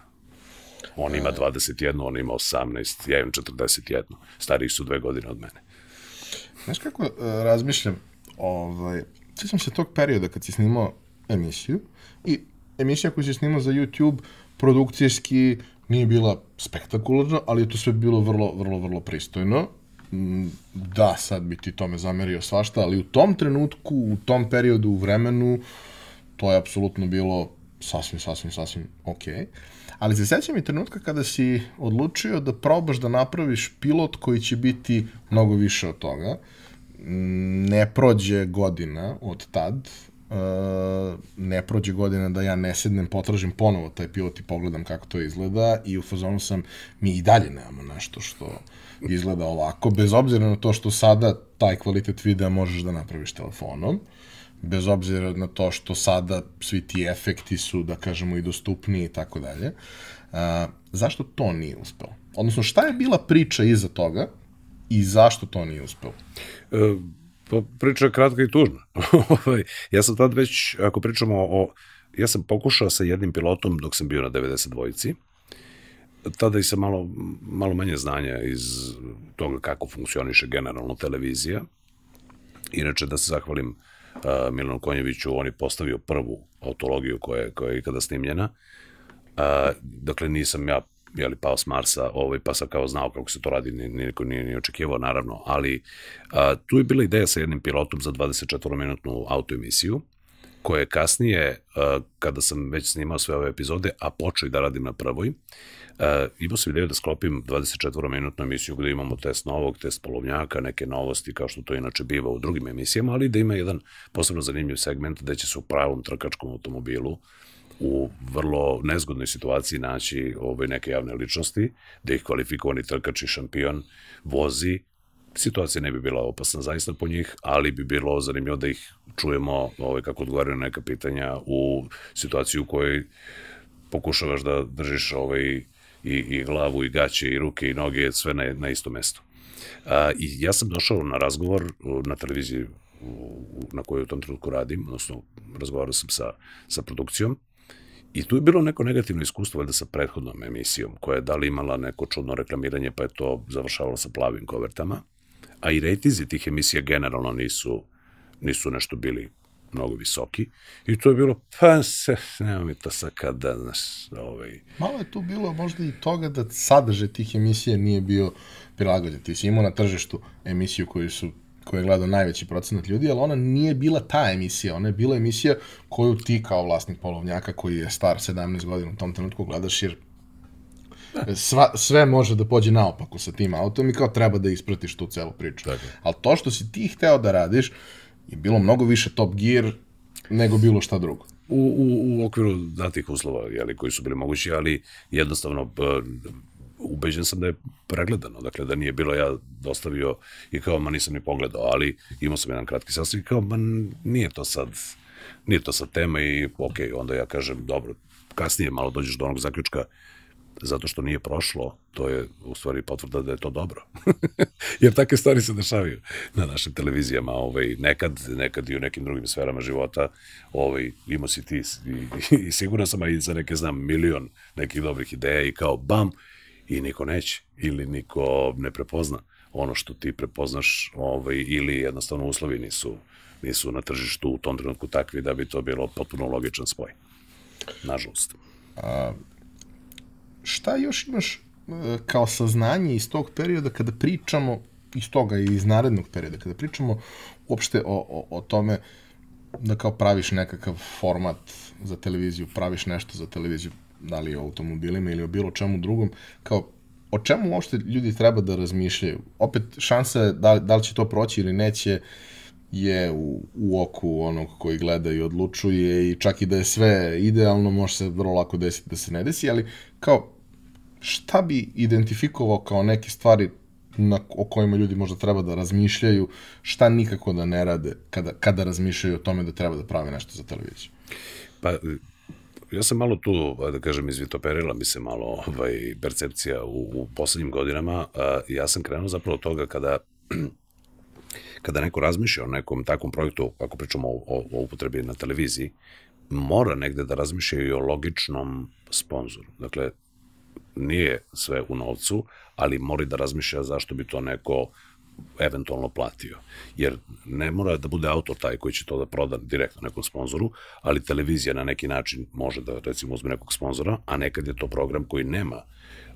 On ima 21, on ima 18, ja imam 41. Stariji su dve godine od mene. Znaš kako uh, razmišljam, ovaj, sjećam se tog perioda kad si snimao emisiju i emisija koju si snimao za YouTube produkcijski nije bila spektakularna, ali je to sve bilo vrlo, vrlo, vrlo pristojno. Mm, da, sad bi ti tome zamerio svašta, ali u tom trenutku, u tom periodu, u vremenu, to je apsolutno bilo sasvim, sasvim, sasvim okej. Okay. Ali se sećam i trenutka kada si odlučio da probaš da napraviš pilot koji će biti mnogo više od toga. Ne prođe godina od tad, Uh, ne prođe godina da ja ne sednem, potražim ponovo taj pilot i pogledam kako to izgleda i u fazonu sam, mi i dalje nemamo nešto što izgleda ovako, bez obzira na to što sada taj kvalitet videa možeš da napraviš telefonom. Uh, bez obzira na to što sada svi ti efekti su, da kažemo, i dostupniji i tako dalje. Zašto to nije uspelo? Odnosno, šta je bila priča iza toga i zašto to nije uspelo? E, pa priča je kratka i tužna. [LAUGHS] Ovaj, ja sam tad već, ako pričamo o... Ja sam pokušao sa jednim pilotom dok sam bio na 90 dvojici, tada i sa malo, malo manje znanja iz toga kako funkcioniše generalno televizija. Inače, da se zahvalim uh, Milanu Konjeviću, on je postavio prvu autologiju koja je, koja je ikada snimljena. Uh, dakle, nisam ja jeli, pao s Marsa, ovaj, pa sam kao znao kako se to radi, niko nije ni očekivao, naravno, ali a, tu je bila ideja sa jednim pilotom za 24-minutnu autoemisiju, koje kasnije, a, kada sam već snimao sve ove epizode, a počeo i da radim na prvoj, Uh, imao sam ideju da sklopim 24-minutnu emisiju gde imamo test novog, test polovnjaka, neke novosti kao što to inače biva u drugim emisijama, ali da ima jedan posebno zanimljiv segment gde će se u pravom trkačkom automobilu u vrlo nezgodnoj situaciji naći ovaj, neke javne ličnosti, da ih kvalifikovani trkač i šampion vozi. Situacija ne bi bila opasna zaista po njih, ali bi bilo zanimljivo da ih čujemo ovaj, kako odgovaraju na neka pitanja u situaciji u kojoj pokušavaš da držiš ovaj, i, i glavu i gaće i ruke i noge sve na, na isto mesto. A, I ja sam došao na razgovor na televiziji na kojoj u tom trenutku radim, odnosno razgovarao sam sa, sa produkcijom I tu je bilo neko negativno iskustvo valjda sa prethodnom emisijom, koja je da li imala neko čudno reklamiranje, pa je to završavalo sa plavim kovertama. A i rejtizi tih emisija generalno nisu, nisu nešto bili mnogo visoki i to je bilo, pa se, nema mi to sad kada, znaš, ovaj... Malo je tu bilo možda i toga da sadržaj tih emisija nije bio prilagođen. Ti si imao na tržištu emisiju koju su koju je gledao najveći procenat ljudi, ali ona nije bila ta emisija, ona je bila emisija koju ti kao vlasnik polovnjaka koji je star 17 godina u tom trenutku gledaš jer sva, sve može da pođe naopako sa tim autom i kao treba da ispratiš tu celu priču. Tako. Ali to što si ti hteo da radiš je bilo mnogo više Top Gear nego bilo šta drugo. u, u, u okviru datih uslova, jeli, koji su bili mogući, ali jednostavno ubeđen sam da je pregledano, dakle da nije bilo ja dostavio i kao, ma nisam ni pogledao, ali imao sam jedan kratki sastav i kao, ma nije to sad, nije to sad tema i ok, onda ja kažem, dobro, kasnije malo dođeš do onog zaključka, zato što nije prošlo, to je u stvari potvrda da je to dobro. [LAUGHS] Jer takve stvari se dešavaju na našim televizijama, ovaj, nekad, nekad i u nekim drugim sferama života, ovaj, imao si ti i, i siguran sam, a i za neke znam milion nekih dobrih ideja i kao bam, i niko neće ili niko ne prepozna ono što ti prepoznaš ovaj, ili jednostavno uslovi nisu, nisu na tržištu u tom trenutku takvi da bi to bilo potpuno logičan spoj. Nažalost. A, šta još imaš e, kao saznanje iz tog perioda kada pričamo, iz toga i iz narednog perioda, kada pričamo uopšte o, o, o tome da kao praviš nekakav format za televiziju, praviš nešto za televiziju, da li o automobilima ili o bilo čemu drugom, kao o čemu uopšte ljudi treba da razmišljaju? Opet, šansa je da, da li će to proći ili neće, je u, u oku onog koji gleda i odlučuje i čak i da je sve idealno, može se vrlo lako desiti da se ne desi, ali kao šta bi identifikovao kao neke stvari na, o kojima ljudi možda treba da razmišljaju, šta nikako da ne rade kada, kada razmišljaju o tome da treba da prave nešto za televiziju? Pa, ja sam malo tu, da kažem, izvitoperila mi se malo ovaj, percepcija u, u poslednjim godinama. Ja sam krenuo zapravo od toga kada [CLEARS THROAT] kada neko razmišlja o nekom takvom projektu, ako pričamo o, o, o upotrebi na televiziji, mora negde da razmišlja i o logičnom sponzoru. Dakle, nije sve u novcu, ali mora da razmišlja zašto bi to neko eventualno platio. Jer ne mora da bude autor taj koji će to da proda direktno nekom sponzoru, ali televizija na neki način može da recimo uzme nekog sponzora, a nekad je to program koji nema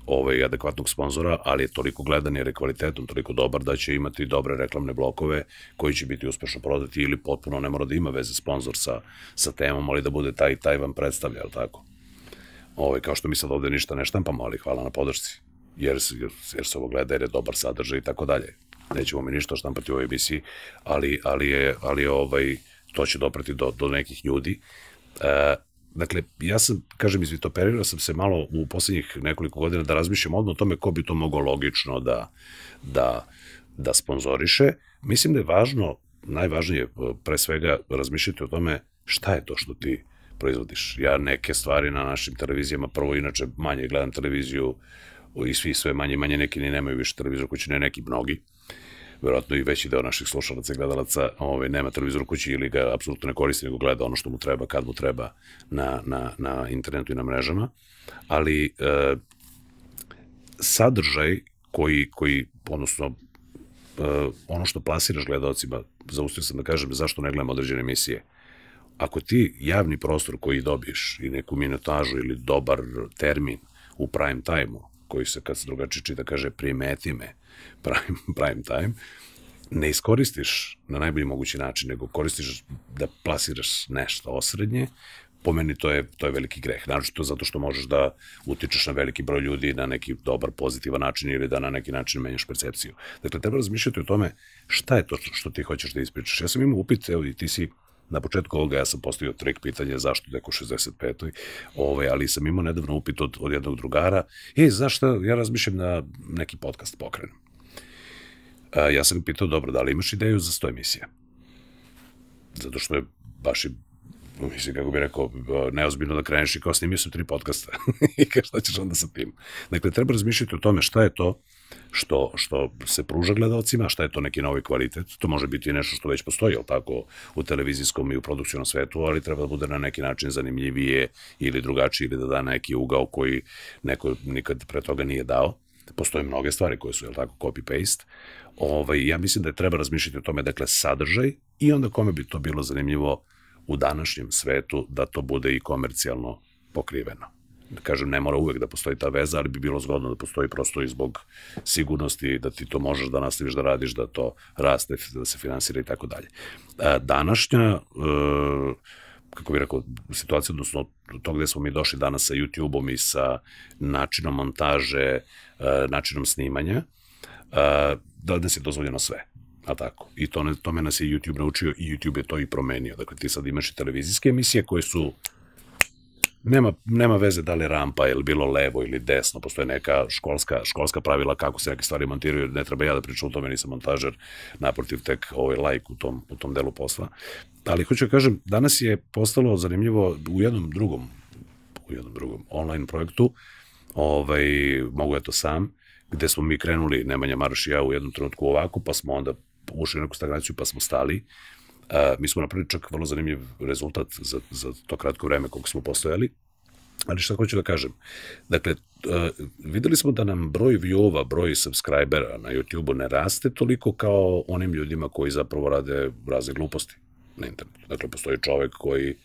ovaj, adekvatnog sponzora, ali je toliko gledan jer je kvalitetom toliko dobar da će imati dobre reklamne blokove koji će biti uspešno prodati ili potpuno ne mora da ima veze sponzor sa, sa temom, ali da bude taj taj vam predstavlja, ali tako? Ovaj, kao što mi sad ovde ništa ne štampamo, ali hvala na podršci jer, jer, se ovo gleda jer je dobar sadržaj i tako dalje nećemo mi ništa štampati u ABC, ali, ali, je, ali je, ovaj, to će doprati do, do nekih ljudi. E, dakle, ja sam, kažem, izvitoperirao sam se malo u poslednjih nekoliko godina da razmišljam odmah o tome ko bi to mogao logično da, da, da sponzoriše. Mislim da je važno, najvažnije pre svega razmišljati o tome šta je to što ti proizvodiš. Ja neke stvari na našim televizijama, prvo inače manje gledam televiziju i svi sve manje manje neki ni nemaju više televizor kući, ne neki mnogi verovatno i veći deo naših slušalaca i gledalaca ovaj, nema televizor u kući ili ga apsolutno ne koristi, nego gleda ono što mu treba, kad mu treba na, na, na internetu i na mrežama. Ali e, sadržaj koji, koji odnosno e, ono što plasiraš gledalcima, zaustio sam da kažem zašto ne gledam određene emisije, ako ti javni prostor koji dobiješ i neku minutažu ili dobar termin u prime time-u, koji se kad se drugačije čita kaže primeti me, prime, prime time, ne iskoristiš na najbolji mogući način, nego koristiš da plasiraš nešto osrednje, po meni to je, to je veliki greh. Naravno zato što možeš da utičeš na veliki broj ljudi na neki dobar, pozitivan način ili da na neki način menjaš percepciju. Dakle, treba razmišljati o tome šta je to što ti hoćeš da ispričaš. Ja sam imao upit, evo i ti si na početku ovoga ja sam postavio trik pitanje zašto neko 65. Ove, ali sam imao nedavno upit od, od jednog drugara, e, zašto ja razmišljam da neki podcast pokrenem. A, ja sam pitao, dobro, da li imaš ideju za 100 emisija? Zato što je baš i mislim, kako bih rekao, neozbiljno da kreneš i kao snimio sam tri podcasta [LAUGHS] i kao šta ćeš onda sa tim. Dakle, treba razmišljati o tome šta je to što, što se pruža gledalcima, šta je to neki novi kvalitet. To može biti nešto što već postoji, jel tako, u televizijskom i u produkcijnom svetu, ali treba da bude na neki način zanimljivije ili drugačije ili da da neki ugao koji neko nikad pre toga nije dao. Postoje mnoge stvari koje su, jel tako, copy-paste. Ovaj, ja mislim da je treba razmišljati o tome, dakle, sadržaj i onda kome bi to bilo zanimljivo u današnjem svetu da to bude i komercijalno pokriveno. Da kažem, ne mora uvek da postoji ta veza, ali bi bilo zgodno da postoji prosto i zbog sigurnosti da ti to možeš da nastaviš da radiš, da to raste, da se finansira i tako dalje. Današnja, e, kako bih rekao, situacija, odnosno to gde smo mi došli danas sa YouTube-om i sa načinom montaže, e, načinom snimanja, e, da nas je dozvoljeno sve. A tako. I to, tome nas je YouTube naučio i YouTube je to i promenio. Dakle, ti sad imaš i televizijske emisije koje su nema, nema veze da li rampa ili bilo levo ili desno, postoje neka školska, školska pravila kako se neke stvari montiraju, ne treba ja da pričam o tome, nisam montažer, naprotiv tek ovaj like u tom, u tom delu posla. Ali hoću da kažem, danas je postalo zanimljivo u jednom drugom, u jednom drugom online projektu, ovaj, mogu eto sam, gde smo mi krenuli, Nemanja Maroš i ja u jednom trenutku ovako, pa smo onda ušli u neku stagnaciju, pa smo stali. Uh, mi smo napravili čak vrlo zanimljiv rezultat za, za to kratko vreme koliko smo postojali. Ali šta hoću da kažem? Dakle, uh, videli smo da nam broj view-ova, broj subscribera na YouTube-u ne raste toliko kao onim ljudima koji zapravo rade razne gluposti na internetu. Dakle, postoji čovek koji,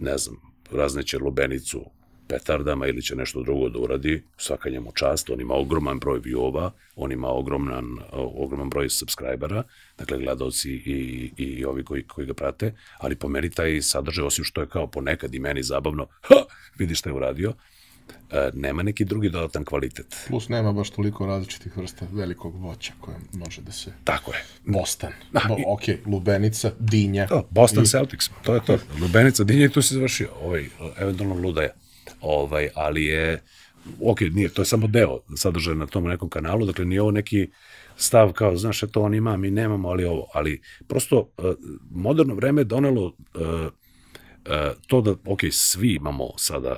ne znam, razneće lubenicu petardama ili će nešto drugo da uradi, svaka njemu čast, on ima ogroman broj view-ova, on ima ogroman, ogroman broj subscribera, dakle gledalci i, i ovi koji, koji ga prate, ali po meni taj sadržaj, osim što je kao ponekad i meni zabavno, [LAUGHS] ha, vidi šta je uradio, e, nema neki drugi dodatan kvalitet. Plus nema baš toliko različitih vrsta velikog voća koje može da se... Tako je. Boston. Da, Bo, i... ok, Lubenica, Dinja. To, Boston i... Celtics, to je to. Lubenica, Dinja i tu se završio. Ovaj, eventualno Ludaja ovaj, ali je, ok, nije, to je samo deo sadržaja na tom nekom kanalu, dakle nije ovo neki stav kao, znaš, eto on ima, mi nemamo, ali ovo, ali prosto uh, moderno vreme je donelo uh, uh, to da, ok, svi imamo sada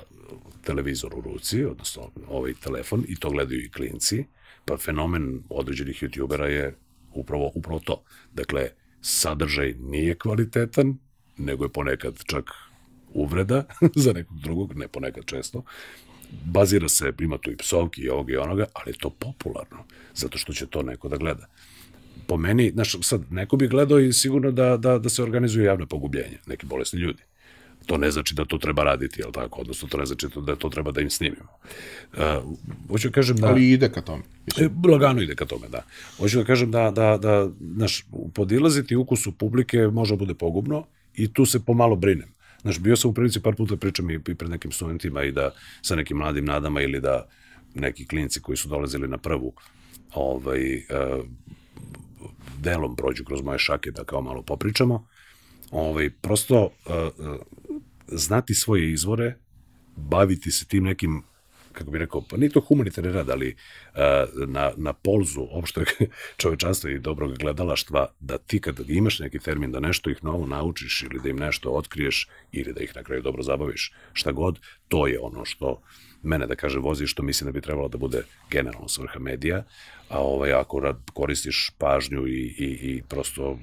televizor u ruci, odnosno ovaj telefon, i to gledaju i klinci, pa fenomen određenih youtubera je upravo, upravo to. Dakle, sadržaj nije kvalitetan, nego je ponekad čak uvreda [LAUGHS] za nekog drugog, ne ponekad često, bazira se, ima tu i psovki i ovoga i onoga, ali je to popularno, zato što će to neko da gleda. Po meni, znaš, sad, neko bi gledao i sigurno da, da, da se organizuju javne pogubljenja, neki bolesni ljudi. To ne znači da to treba raditi, jel tako? Odnosno, to ne znači da to treba da im snimimo. Uh, hoću da kažem da... Ali ide ka tome. E, lagano ide ka tome, da. Hoću da kažem da, da, da znaš, podilaziti ukusu publike može da bude pogubno i tu se pomalo brinem. Znaš, bio sam u prilici par puta pričam i pred nekim studentima i da sa nekim mladim nadama ili da neki klinici koji su dolazili na prvu ovaj, uh, delom prođu kroz moje šake da kao malo popričamo. Ovaj, prosto uh, znati svoje izvore, baviti se tim nekim kako bih rekao, pa nije to humanitarni rad, ali uh, na, na polzu opšte [LAUGHS] čovečanstva i dobrog gledalaštva, da ti kad imaš neki termin da nešto ih novo naučiš ili da im nešto otkriješ ili da ih na kraju dobro zabaviš, šta god, to je ono što mene, da kaže, vozi, što mislim da bi trebalo da bude generalno svrha medija, a ovaj, ako rad, koristiš pažnju i, i, i prosto uh,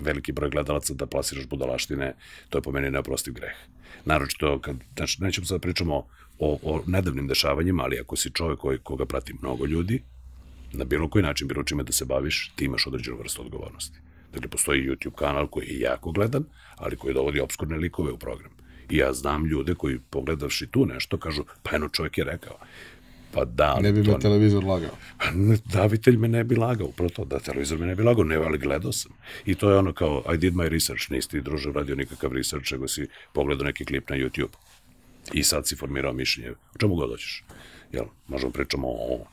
veliki broj gledalaca da plasiraš budalaštine, to je po meni neoprostiv greh. Naročito, kad, znači, nećemo sad pričamo o, o nedavnim dešavanjima, ali ako si čovek koji, koga prati mnogo ljudi, na bilo koji način, bilo čime da se baviš, ti imaš određenu vrstu odgovornosti. Dakle, postoji YouTube kanal koji je jako gledan, ali koji dovodi obskurne likove u program. I ja znam ljude koji pogledavši tu nešto kažu, pa eno čovjek je rekao. Pa da, ne bi me televizor lagao. Pa davitelj me ne bi lagao, upravo to, da televizor me ne bi lagao, ne, ali gledao sam. I to je ono kao, I did my research, nisi ti druže radio nikakav research, nego si pogledao neki klip na YouTube i sad si formirao mišljenje. O čemu god hoćeš. Jel, možemo pričamo o,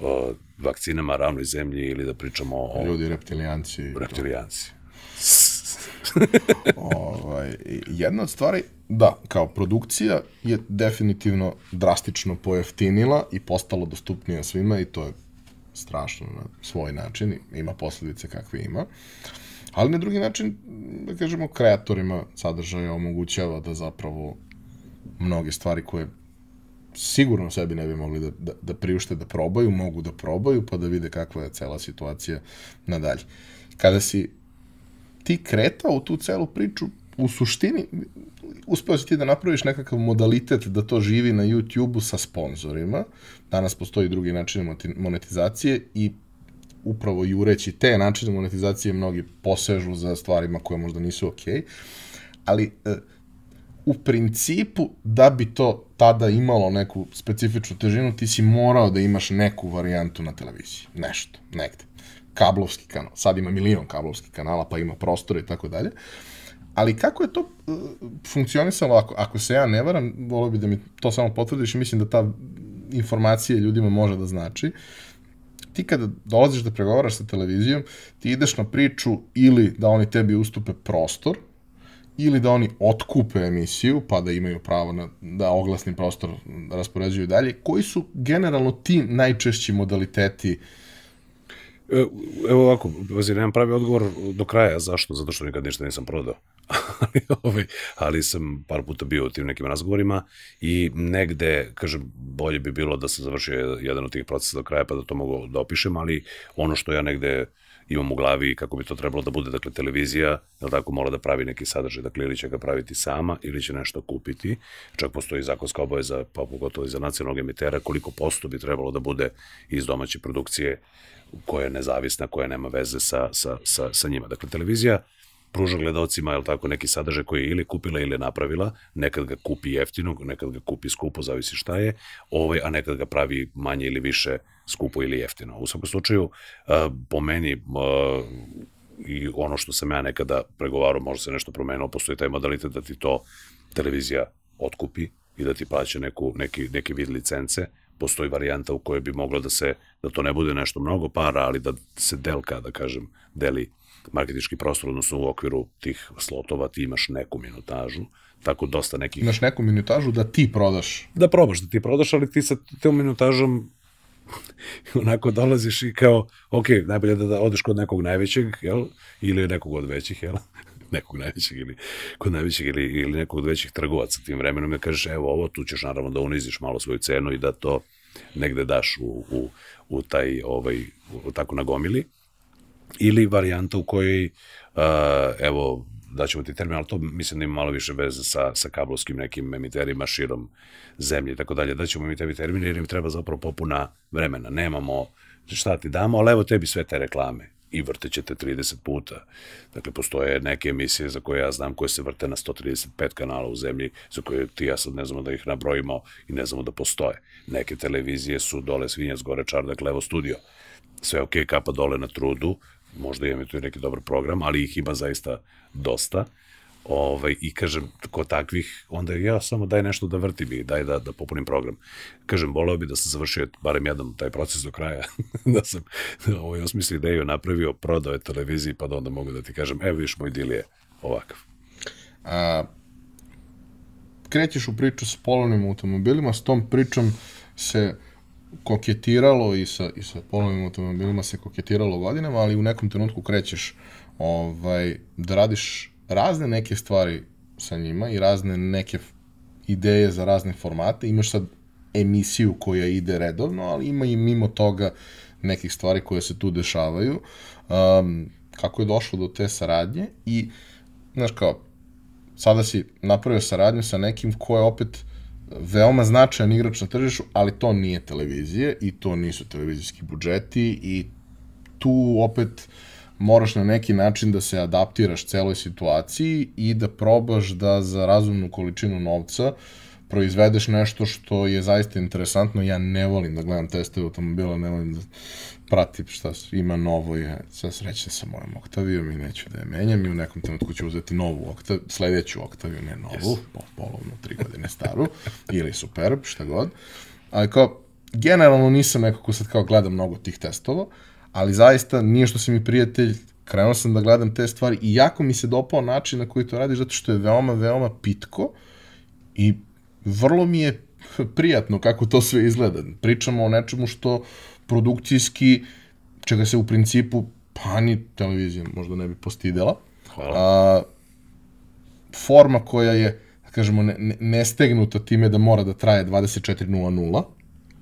o vakcinama, ravnoj zemlji ili da pričamo o... Ljudi, reptilijanci. Reptilijanci. [LAUGHS] [LAUGHS] ovaj, jedna od stvari, da, kao produkcija je definitivno drastično pojeftinila i postalo dostupnija svima i to je strašno na svoj način, ima posledice kakve ima. Ali na drugi način, da kažemo, kreatorima sadržaja omogućava da zapravo mnoge stvari koje sigurno sebi ne bi mogli da, da, da priušte da probaju, mogu da probaju, pa da vide kakva je cela situacija nadalje. Kada si ti kretao u tu celu priču, u suštini, uspeo si ti da napraviš nekakav modalitet da to živi na YouTube-u sa sponsorima. Danas postoji drugi način monetizacije i upravo jureći te načine monetizacije mnogi posežu za stvarima koje možda nisu okej. Okay. Ali e, u principu, da bi to tada imalo neku specifičnu težinu, ti si morao da imaš neku varijantu na televiziji. Nešto, negde. Kablovski kanal. Sad ima milion kablovskih kanala, pa ima prostora i tako dalje. Ali kako je to uh, funkcionisalo, ako, ako se ja ne varam, volio bi da mi to samo potvrdiš i mislim da ta informacija ljudima može da znači. Ti kada dolaziš da pregovaraš sa televizijom, ti ideš na priču ili da oni tebi ustupe prostor, ili da oni otkupe emisiju, pa da imaju pravo na, da oglasni prostor raspoređuju dalje, koji su generalno ti najčešći modaliteti e, Evo ovako, Vazir, nemam pravi odgovor do kraja. Zašto? Zato što nikad ništa nisam prodao. [LAUGHS] ali, ovaj, ali sam par puta bio u tim nekim razgovorima i negde, kažem, bolje bi bilo da sam završio jedan od tih procesa do kraja pa da to mogu da opišem, ali ono što ja negde uh, imam u glavi kako bi to trebalo da bude, dakle, televizija, jel tako, mora da pravi neki sadržaj, dakle, ili će ga praviti sama, ili će nešto kupiti, čak postoji zakonska obaveza, pa pogotovo i za nacionalnog emitera, koliko posto bi trebalo da bude iz domaće produkcije koja je nezavisna, koja nema veze sa, sa, sa, sa njima. Dakle, televizija pruža gledalcima, je tako, neki sadržaj koji je ili kupila ili napravila, nekad ga kupi jeftino, nekad ga kupi skupo, zavisi šta je, ovaj, a nekad ga pravi manje ili više skupo ili jeftino. U svakom slučaju, po meni, i ono što sam ja nekada pregovarao, možda se nešto promenilo, postoji taj modalitet da ti to televizija otkupi i da ti plaća neku, neki, neki vid licence, postoji varijanta u kojoj bi moglo da se, da to ne bude nešto mnogo para, ali da se delka, da kažem, deli marketički prostor, odnosno u okviru tih slotova ti imaš neku minutažu, tako dosta nekih... Imaš neku minutažu da ti prodaš. Da probaš, da ti prodaš, ali ti sa tom minutažom [LAUGHS] onako dolaziš i kao, ok, najbolje da, da odeš kod nekog najvećeg, jel? Ili nekog od većih, jel? [LAUGHS] nekog najvećeg ili kod najvećeg ili, ili nekog od većih trgovaca tim vremenom i kažeš, evo ovo, tu ćeš naravno da uniziš malo svoju cenu i da to negde daš u, u, u taj, ovaj, u, tako nagomili ili varijanta u kojoj, uh, evo, daćemo ti termin, ali to mislim da ima malo više veze sa, sa kablovskim nekim emiterima širom zemlje i tako dalje. Daćemo mi tebi termin jer im treba zapravo popuna vremena. Nemamo šta ti damo, ali evo tebi sve te reklame i vrtećete 30 puta. Dakle, postoje neke emisije za koje ja znam koje se vrte na 135 kanala u zemlji, za koje ti ja sad ne znamo da ih nabrojimo i ne znamo da postoje. Neke televizije su dole svinjac, gore čardak, levo studio. Sve ok, kapa dole na trudu, možda imam tu neki dobar program, ali ih ima zaista dosta. Ovaj, I kažem, kod takvih, onda ja samo daj nešto da vrtim i daj da, da popunim program. Kažem, voleo bi da sam završio barem jedan taj proces do kraja, [LAUGHS] da sam ovaj, osmislio ideju, napravio, prodao je televiziji, pa da onda mogu da ti kažem, evo viš, moj dil je ovakav. A, krećeš u priču s polovnim automobilima, s tom pričom se koketiralo i sa, i sa polovnim automobilima se koketiralo godinama, ali u nekom trenutku krećeš ovaj, da radiš razne neke stvari sa njima i razne neke ideje za razne formate. Imaš sad emisiju koja ide redovno, ali ima i mimo toga nekih stvari koje se tu dešavaju. Um, kako je došlo do te saradnje i, znaš kao, sada si napravio saradnju sa nekim ko je opet veoma značajan igrač na tržištu, ali to nije televizije i to nisu televizijski budžeti i tu opet moraš na neki način da se adaptiraš celoj situaciji i da probaš da za razumnu količinu novca proizvedeš nešto što je zaista interesantno. Ja ne volim da gledam testove automobila, ne volim da pratim šta ima novo i sve srećan sa mojom Octavijom i neću da je menjam i u nekom trenutku ću uzeti novu Octaviju, sledeću Octaviju, ne novu, yes. po, polovnu, tri godine staru, [LAUGHS] ili Superb, šta god. Ali kao, generalno nisam neko ko sad kao gleda mnogo tih testova, ali zaista nije što si mi prijatelj, krenuo sam da gledam te stvari i jako mi se dopao način na koji to radiš, zato što je veoma, veoma pitko i vrlo mi je [LAUGHS] prijatno kako to sve izgleda. Pričamo o nečemu što produkcijski, čega se u principu pa ni televizija možda ne bi postidela. Hvala. A, forma koja je, da kažemo, ne, ne stegnuta time da mora da traje 24.00.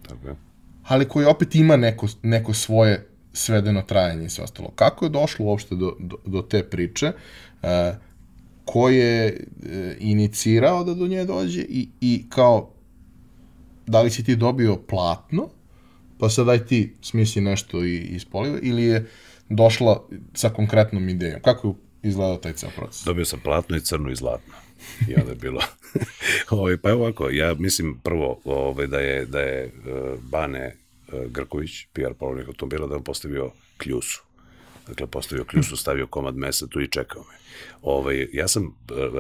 Tako je. Ali koja opet ima neko, neko svoje svedeno trajanje i sve ostalo. Kako je došlo uopšte do, do, do te priče? E, ko je e, inicirao da do nje dođe i, i kao da li si ti dobio platno pa sad daj ti smisli nešto i ispoliva, ili je došla sa konkretnom idejom? Kako je izgledao taj ceo proces? Dobio sam platno i crno i zlatno. I onda je bilo... [LAUGHS] ovaj, pa ovako, ja mislim prvo ovaj, da je, da je uh, Bane uh, Grković, PR polovnik automobila, da on postavio kljusu. Dakle, postavio kljusu, stavio komad mesa tu i čekao me. Ovaj, ja sam uh,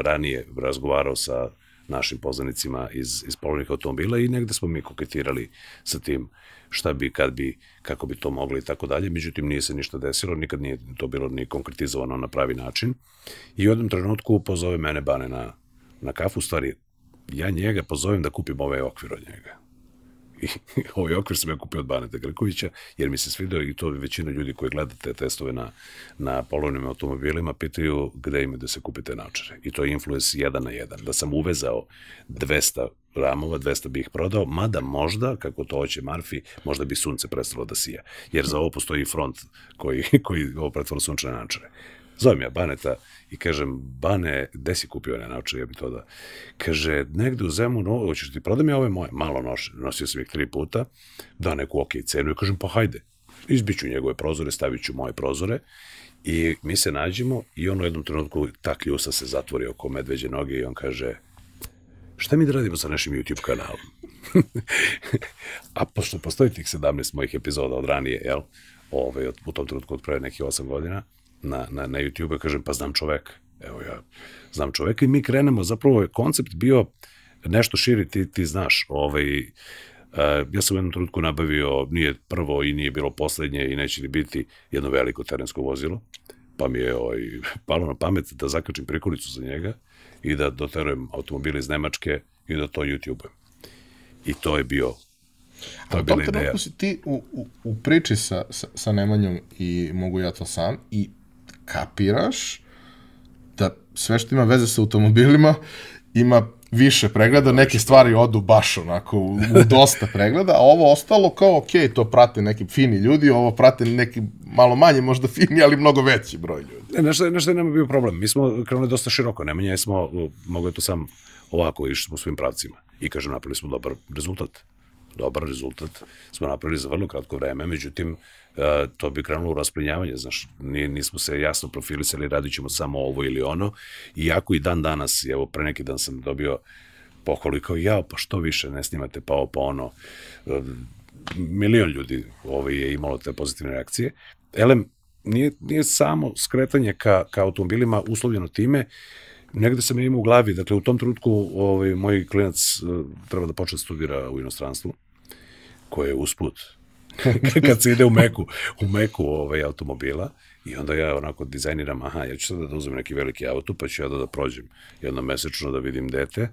ranije razgovarao sa našim poznanicima iz, iz polovnih automobila i negde smo mi koketirali sa tim šta bi, kad bi, kako bi to moglo i tako dalje. Međutim, nije se ništa desilo, nikad nije to bilo ni konkretizovano na pravi način. I u jednom trenutku pozove mene Bane na, na kafu, u stvari, ja njega pozovem da kupim ovaj okvir od njega. I [LAUGHS] ovaj okvir sam ja kupio od Baneta Grkovića, jer mi se svidio i to većina ljudi koji gledate testove na, na polovnim automobilima pitaju gde ima da se kupite naočare. I to je influence jedan na jedan. Da sam uvezao 200 ramova, 200 bi ih prodao, mada možda, kako to hoće Marfi, možda bi sunce prestalo da sija. Jer za ovo postoji front koji, koji ovo pretvora sunčane naočare. Zovem ja Baneta i kažem, Bane, gde si kupio one naočare, ja bi to da... Kaže, negde u Zemu, no, hoćeš da ti prodam ja ove moje? Malo noše, nosio sam ih tri puta, da neku ok cenu i kažem, pa hajde, izbiću njegove prozore, stavit ću moje prozore i mi se nađemo i on u jednom trenutku ta kljusa se zatvori oko medveđe noge i on kaže, šta mi da radimo sa našim YouTube kanalom? [LAUGHS] A pošto postoji tih 17 mojih epizoda od ranije, jel? Ove, od, u tom trenutku od pre nekih 8 godina, na, na, na YouTube, kažem, pa znam čoveka. Evo ja znam čoveka i mi krenemo, zapravo je koncept bio nešto širi, ti, ti znaš, ovaj, uh, ja sam u jednom trenutku nabavio, nije prvo i nije bilo poslednje i neće ni biti jedno veliko terensko vozilo, pa mi je ovaj, [LAUGHS] palo na pamet da zakačim prikolicu za njega i da doterujem automobile iz Nemačke i da to YouTube-ujem. I to je bio To je bila ideja. si ti u, u, u priči sa, sa, sa Nemanjom i mogu ja to sam i kapiraš da sve što ima veze sa automobilima ima više pregleda, neke stvari odu baš onako u, u [LAUGHS] dosta pregleda, a ovo ostalo kao, ok, to prate neki fini ljudi, ovo prate neki malo manje možda fini, ali mnogo veći broj ljudi. Nešto, nešto nema bio problem. Mi smo krenuli dosta široko, Nemanja smo, mogu je to sam ovako, išli smo svim pravcima i kažem, napravili smo dobar rezultat dobar rezultat smo napravili za vrlo kratko vreme, međutim, e, to bi krenulo u rasplinjavanje, znaš, nismo se jasno profilisali, radit ćemo samo ovo ili ono, iako i dan danas, evo, pre neki dan sam dobio pohvalu i kao, jao, pa što više ne snimate, pa ovo, pa ono, e, milion ljudi ovaj, je imalo te pozitivne reakcije. Elem, nije, nije samo skretanje ka, ka automobilima uslovljeno time, negde sam imao u glavi, dakle u tom trenutku ovaj, moj klinac uh, treba da počne da studira u inostranstvu, koje je usput [LAUGHS] kad se ide u meku, u meku ovaj, automobila i onda ja onako dizajniram, aha, ja ću sada da uzmem neki veliki auto, pa ću ja da, da prođem jednom mesečno da vidim dete,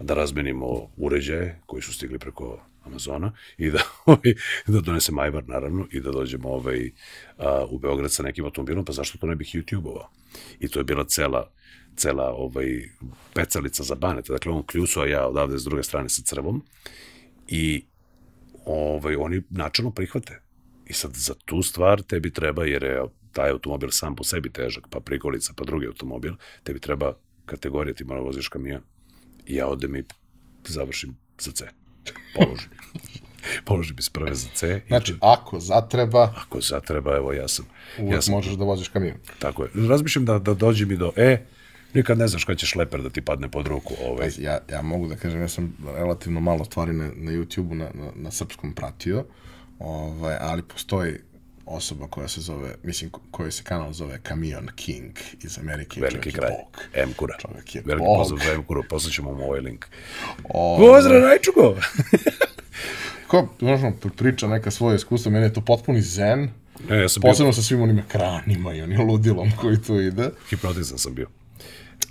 da razmenimo uređaje koji su stigli preko Amazona i da, [LAUGHS] ovaj, da donesem ajvar naravno i da dođemo ovaj, a, u Beograd sa nekim automobilom, pa zašto to ne bih YouTube-ovao? I to je bila cela cela ovaj, pecalica za baneta, dakle on kljusu, a ja odavde s druge strane sa crvom i ovaj, oni načalno prihvate. I sad za tu stvar tebi treba, jer je taj automobil sam po sebi težak, pa prikolica, pa drugi automobil, tebi treba kategorija, ti mora voziš kamion. I ja odem i završim za C. Položim. [LAUGHS] Položim iz prve za C. Znači, i... ako zatreba... Ako zatreba, evo ja sam... Uvijek ja sam, možeš da voziš kamion. Tako je. Razmišljam da, da dođem i do E, nikad ne znaš kada će šleper da ti padne pod ruku. Ovaj. Ja, ja mogu da kažem, ja sam relativno malo stvari na, na YouTube-u na, na, na srpskom pratio, ovaj, ali postoji osoba koja se zove, mislim, koji se kanal zove Kamion King iz Amerike. Veliki kraj. M-kura. Čovjek je Veliki bog. pozdrav za M-kuru, poslaćemo mu ovaj link. Ovaj, Pozdrav, Rajčugo! [LAUGHS] Ko, možemo, priča neka svoje iskustvo, meni je to potpuni zen, Ne, ja sam bio, posebno sa svim onim ekranima i onim ludilom koji tu ide. hipnotizan sam bio.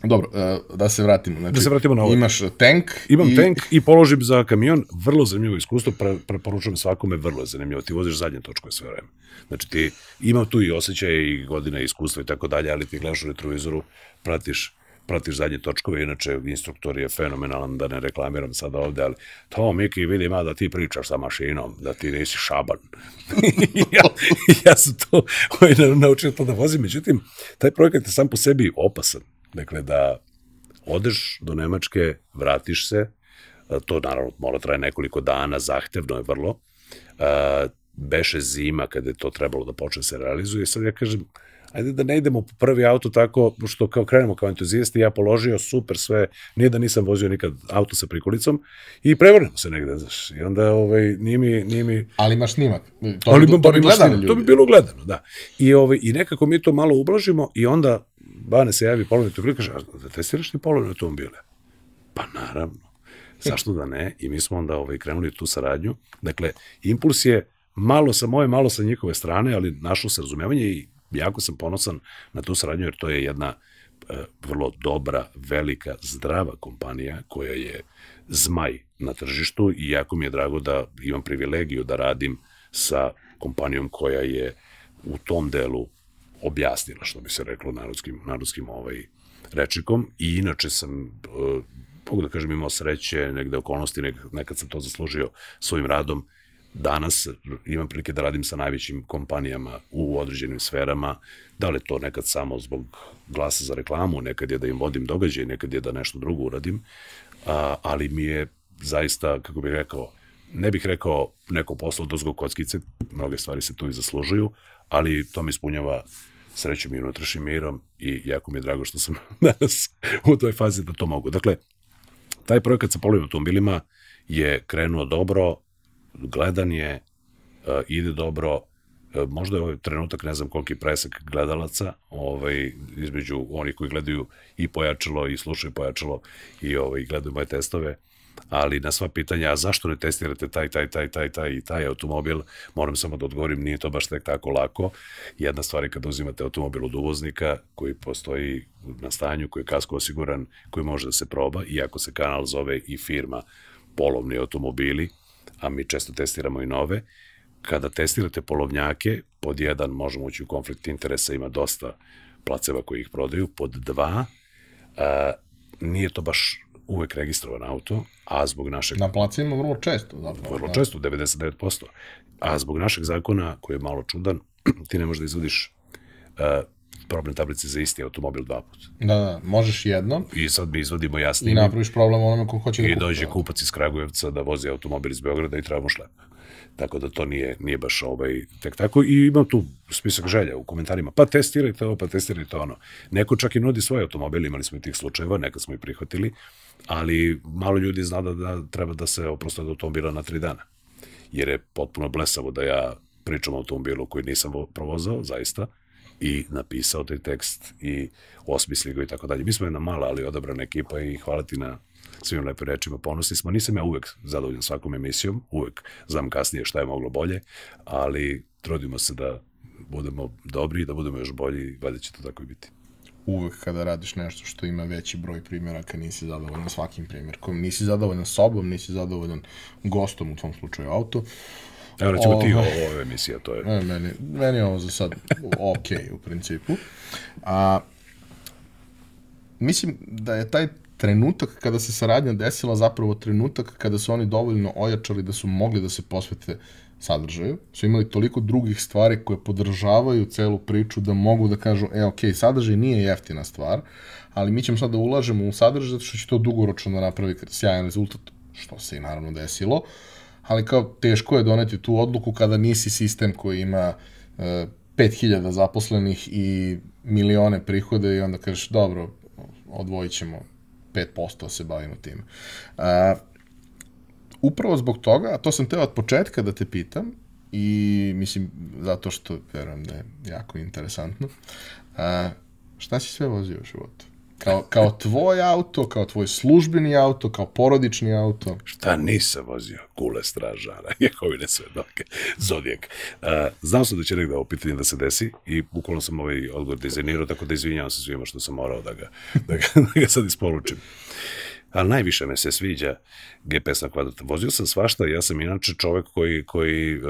Dobro, uh, da se vratimo. Znači, Da se vratimo na ovo. Imaš tank. Imam i, tank i položim za kamion, vrlo zanimljivo iskustvo, pre, preporučujem svakome, vrlo je zanimljivo. Ti voziš zadnje točkove sve vreme. Znači ti ima tu i osjećaje i godine iskustva i tako dalje, ali ti gledaš u retrovizoru, pratiš pratiš zadnje točkove, inače instruktor je fenomenalan, da ne reklamiram sada ovde, ali to Miki vidi ima da ti pričaš sa mašinom, da ti nisi šaban. [LAUGHS] ja, ja sam to ovaj, naučio to da vozim, međutim, taj projekat je sam po sebi opasan. Dakle, da odeš do Nemačke, vratiš se, to naravno mora traje nekoliko dana, zahtevno je vrlo, beše zima kada je to trebalo da počne se realizuje. Sad ja kažem, ajde da ne idemo po prvi auto tako što kao krenemo kao entuzijasti, ja položio super sve, nije da nisam vozio nikad auto sa prikolicom i prevrnemo se negde, znaš, i onda ovaj, nije mi, nije mi... Ali imaš snimak. To, Ali to, to, bi gledano. To bi bilo gledano, da. I, ovaj, I nekako mi to malo ublažimo i onda Bane se javi polovni automobil, kaže, da testiraš ti polovne automobile? Pa naravno. Zašto da ne? I mi smo onda ovaj, krenuli tu saradnju. Dakle, impuls je malo sa moje, malo sa njihove strane, ali našlo se razumevanje i jako sam ponosan na tu saradnju, jer to je jedna e, vrlo dobra, velika, zdrava kompanija koja je zmaj na tržištu i jako mi je drago da imam privilegiju da radim sa kompanijom koja je u tom delu objasnila, što bi se reklo narodskim, narodskim ovaj, rečikom i inače sam, e, mogu da kažem, imao sreće, negde okolnosti, nekad sam to zaslužio svojim radom, danas imam prilike da radim sa najvećim kompanijama u određenim sferama, da li to nekad samo zbog glasa za reklamu, nekad je da im vodim događaj, nekad je da nešto drugo uradim, a, ali mi je zaista, kako bih rekao, ne bih rekao neko posao do zbog kockice, mnoge stvari se tu i zaslužuju, ali to mi ispunjava srećom i unutrašnjim mirom i jako mi je drago što sam [LAUGHS] danas u toj fazi da to mogu. Dakle, taj projekat sa polovim automobilima je krenuo dobro, gledan je, uh, ide dobro, uh, možda je ovaj trenutak, ne znam koliki presak gledalaca, ovaj, između onih koji gledaju i pojačalo i slušaju pojačalo i ovaj, gledaju moje testove, ali na sva pitanja, a zašto ne testirate taj, taj, taj, taj, taj i taj automobil, moram samo da odgovorim, nije to baš tek tako lako. Jedna stvar je kada uzimate automobil od uvoznika koji postoji na stanju, koji je kasko osiguran, koji može da se proba, iako se kanal zove i firma polovni automobili, a mi često testiramo i nove, kada testirate polovnjake, pod jedan možemo ući u konflikt interesa, ima dosta placeva koji ih prodaju, pod dva, a, nije to baš uvek registrovan auto, a zbog našeg... Na placima vrlo često, zapravo. Vrlo da. često, 99%. A zbog našeg zakona, koji je malo čudan, [CLEARS THROAT] ti ne možeš da izvodiš uh, problem tablice za isti automobil dva puta. Da, da, možeš jednom. I sad mi izvodimo jasni. I napraviš problem onome ko hoće da kupi. I dođe kupac iz Kragujevca da vozi automobil iz Beograda i trebamo šlep. Tako da to nije, nije baš ovaj, tek tako. I ima tu spisak želja u komentarima. Pa testirajte ovo, pa testirajte ono. Neko čak i nudi svoj automobil, imali smo i tih slučajeva, neka smo i prihvatili, ali malo ljudi zna da, da treba da se oprosto od automobila na tri dana. Jer je potpuno blesavo da ja pričam o automobilu koji nisam provozao, zaista, i napisao taj tekst i osmisli ga i tako dalje. Mi smo jedna mala, ali odabrana ekipa i hvala ti na svim lepim rečima, ponosni smo. Nisam ja uvek zadovoljan svakom emisijom, uvek znam kasnije šta je moglo bolje, ali trudimo se da budemo dobri, da budemo još bolji i valjda će to tako i biti. Uvek kada radiš nešto što ima veći broj primjeraka, nisi zadovoljan svakim primjerkom, nisi zadovoljan sobom, nisi zadovoljan gostom, u tvom slučaju auto, Evo recimo ti ovo, ovo emisija, to je... Ne, meni, meni je ovo za sad ok u principu. A, mislim da je taj trenutak kada se saradnja desila zapravo trenutak kada su oni dovoljno ojačali da su mogli da se posvete sadržaju, su imali toliko drugih stvari koje podržavaju celu priču da mogu da kažu, e, ok, sadržaj nije jeftina stvar, ali mi ćemo sad da ulažemo u sadržaj zato što će to dugoročno da napravi sjajan rezultat, što se i naravno desilo, ali kao teško je doneti tu odluku kada nisi sistem koji ima e, 5000 zaposlenih i milione prihode i onda kažeš, dobro, odvojit ćemo 5% da se bavimo tim. A, upravo zbog toga, a to sam teo od početka da te pitam, i mislim, zato što verujem da je jako interesantno, a, šta si sve vozio u životu? Kao, kao tvoj auto, kao tvoj službeni auto, kao porodični auto. Šta nisam vozio? Kule stražara, [LAUGHS] Jehovine svedoke, Zodijek. Uh, znao sam da će negde ovo pitanje da se desi i bukvalno sam ovaj odgovor dizajnirao, tako da izvinjavam se svima što sam morao da ga, da ga, [LAUGHS] da ga sad isporučim. Ali najviše me se sviđa GPS na kvadrat. Vozio sam svašta, ja sam inače čovek koji, koji uh,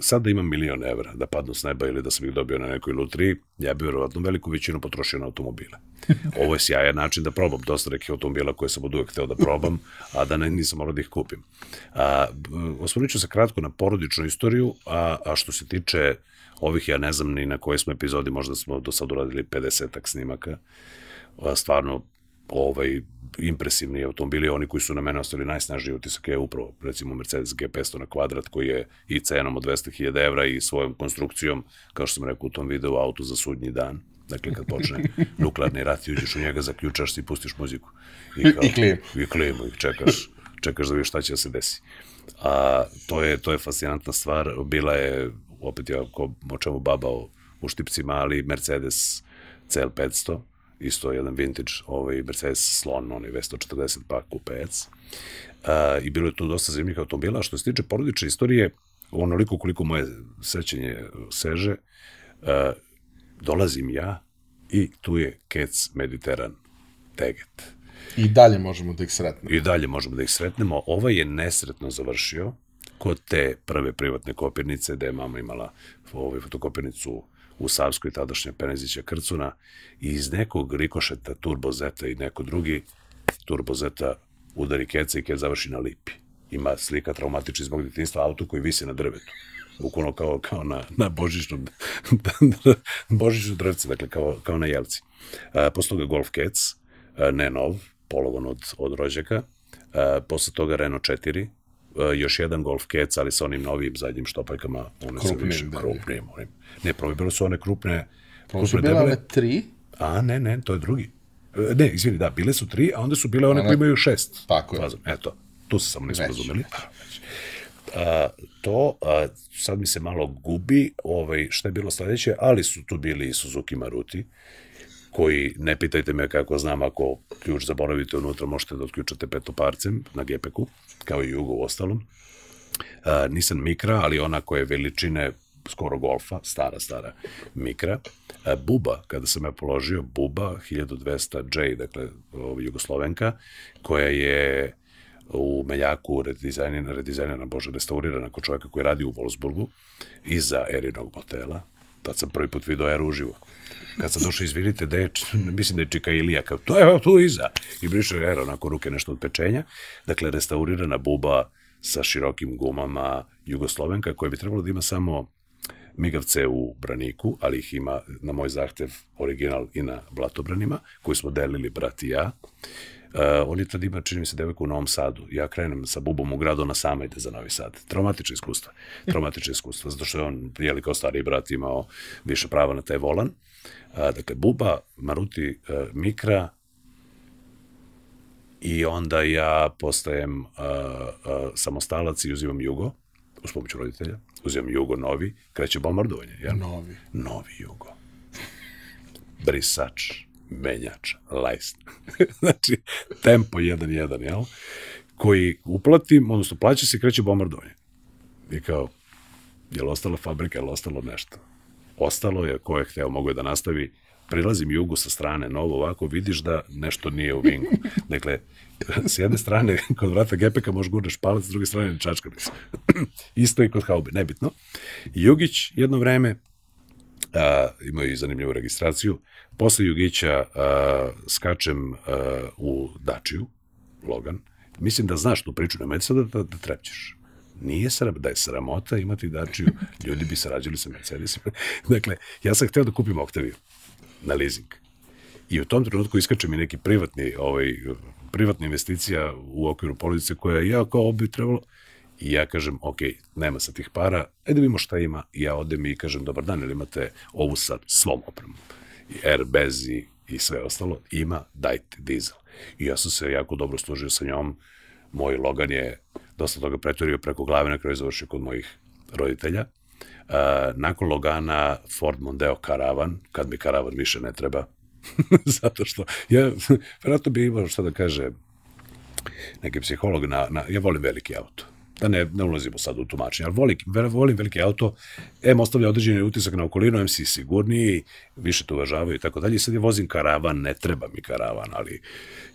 sad da imam milion evra da padnu s neba ili da sam ih dobio na nekoj lutriji, ja bih verovatno veliku većinu potrošio na automobile. [LAUGHS] Ovo je sjajan način da probam dosta nekih automobila koje sam od uvek hteo da probam, a da ne, nisam morao da ih kupim. A, osvrnit ću se kratko na porodičnu istoriju, a, a što se tiče ovih, ja ne znam ni na kojoj smo epizodi, možda smo do sad uradili 50-ak snimaka, a, stvarno ovaj, impresivni automobili, oni koji su na mene ostali najsnažniji utisak je upravo, recimo Mercedes G500 na kvadrat, koji je i cenom od 200.000 evra i svojom konstrukcijom, kao što sam rekao u tom videu, auto za sudnji dan. Dakle, kad počne [LAUGHS] nuklearni rat i uđeš u njega, zaključaš se i pustiš muziku. I, kao, I klimu. I klimu, i čekaš, čekaš da vidiš šta će da se desi. A to je, to je fascinantna stvar. Bila je, opet ja, ko, o čemu babao u štipcima, ali Mercedes CL500, isto jedan vintage ovaj Mercedes Slon, onaj V140 pa kupec. Uh, I bilo je tu dosta zanimljivih automobila. Što se tiče porodične istorije, onoliko koliko moje sećanje seže, uh, dolazim ja i tu je Kec Mediteran Teget. I dalje možemo da ih sretnemo. I dalje možemo da ih sretnemo. Ovaj je nesretno završio kod te prve privatne kopirnice, gde je mama imala ovaj, fotokopirnicu u Savskoj tadašnje Penezića Krcuna i iz nekog rikošeta turbozeta i neko drugi turbozeta udari keca i kec završi na lipi. Ima slika traumatični zbog detinstva auto koji visi na drvetu. Bukvalno kao, kao na, na božičnom, [LAUGHS] božičnom drvce, dakle kao, kao na jelci. A, posle toga Golf Kec, a, ne nov, pologon od, od rođaka. A, posle toga Renault 4, uh, još jedan Golf Kec, ali sa onim novim zadnjim štopaljkama, one su više da. krupnim. Onim. Ne, prvo su one krupne, su krupne bila debele. ove tri, A, ne, ne, to je drugi. E, Ne, izvini, da, bile su tri, a onda su bile one koje imaju šest. Tako je. Fazom. Eto, tu se samo nismo razumeli. A, to, a, sad mi se malo gubi ovaj, šta je bilo sledeće, ali su tu bili i Suzuki Maruti, koji, ne pitajte me kako znam, ako ključ zaboravite unutra, možete da otključate petoparcem na GPK-u, kao i Jugo u ostalom. A, Nissan Micra, ali ona koja je veličine skoro golfa, stara, stara Mikra. A, Buba, kada sam ja položio, Buba 1200J, dakle ovaj, Jugoslovenka, koja je u Meljaku redizajnjena, redizajnjena, bože, restaurirana kod čovjeka koji radi u Wolfsburgu, iza Erinog motela. Tad sam prvi put vidio Eru uživo. Kad sam došao, izvinite, da je, mislim da je Čika Ilija, kao, to je tu iza. I briše Era, onako ruke nešto od pečenja. Dakle, restaurirana buba sa širokim gumama Jugoslovenka, koja bi trebalo da ima samo migavce u braniku, ali ih ima na moj zahtev original i na blatobranima, koji smo delili brat i ja. Uh, on je tad ima, čini mi se, devojku u Novom Sadu. Ja krenem sa bubom u gradu, ona sama ide za Novi Sad. Traumatično iskustva. Traumatično iskustva, zato što je on, jeli kao stariji brat, imao više prava na taj volan. Uh, dakle, buba, Maruti, uh, Mikra, i onda ja postajem uh, uh, samostalac i uzimam Jugo, uz pomoću roditelja, uzimam Jugo novi, kreće bombardovanje. Jel? novi. Novi Jugo. Brisač, menjač, lajst. [LAUGHS] znači, tempo 1-1, jel? Koji uplatim, odnosno plaća se i kreće bombardovanje. I kao, je li ostala fabrika, je li ostalo nešto? Ostalo je, ko je hteo, mogo je da nastavi, prilazim jugu sa strane, novo ovako, vidiš da nešto nije u vingu. [LAUGHS] Dakle, s jedne strane, kod vrata gepeka možeš gurneš palac, s druge strane čačka. [CLEARS THROAT] Isto i kod haube, nebitno. Jugić jedno vreme, a, imaju i zanimljivu registraciju, posle Jugića a, skačem a, u Dačiju, Logan, mislim da znaš tu priču, nemoj sada da, da trepćeš. Nije sram, da je sramota imati Dačiju, [LAUGHS] ljudi bi se rađali sa Mercedesima. [LAUGHS] dakle, ja sam hteo da kupim Octaviju na leasing. I u tom trenutku iskače mi neki privatni, ovaj, privatna investicija u okviru porodice koja ja kao bi trebalo, I ja kažem, ok, nema sa tih para, ajde da vidimo šta ima. I ja odem i kažem, dobar dan, ili imate ovu sa svom opremom? I Airbez i, i sve ostalo. Ima, dajte dizel. I ja sam se jako dobro služio sa njom. Moj Logan je dosta toga pretvorio preko glave, na kraju završio kod mojih roditelja. Uh, nakon Logana Ford Mondeo Caravan, kad mi Caravan više ne treba, [LAUGHS] zato što ja, vjerojatno bi imao šta da kaže neki psiholog na, na, ja volim veliki auto. Da ne, ne ulazimo sad u tumačenje, ali volim, volim veliki auto, M ostavlja određeni utisak na okolinu, M si sigurniji, više te uvažavaju i tako dalje. Sad ja vozim karavan, ne treba mi karavan, ali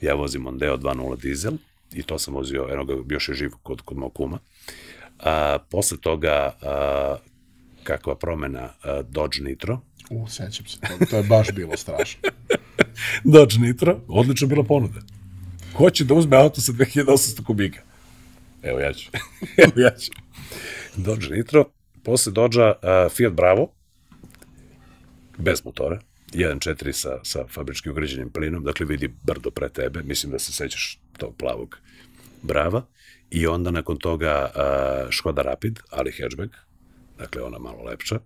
ja vozim Mondeo 2.0 dizel i to sam vozio, eno ga još je živ kod, kod mog kuma. A, posle toga, a, kakva promena, a, Dodge Nitro, U, sećam se, to, to je baš bilo strašno. [LAUGHS] Dodge Nitro, odlično bila ponuda. Ko će da uzme auto sa 2800 kubika? Evo ja ću. [LAUGHS] Evo ja ću. Dodge Nitro, posle Dodge uh, Fiat Bravo, bez motora, 1.4 sa, sa fabrički ugrađenim plinom, dakle vidi brdo pre tebe, mislim da se sećaš tog plavog brava, i onda nakon toga uh, Škoda Rapid, ali hatchback, dakle ona malo lepša, uh,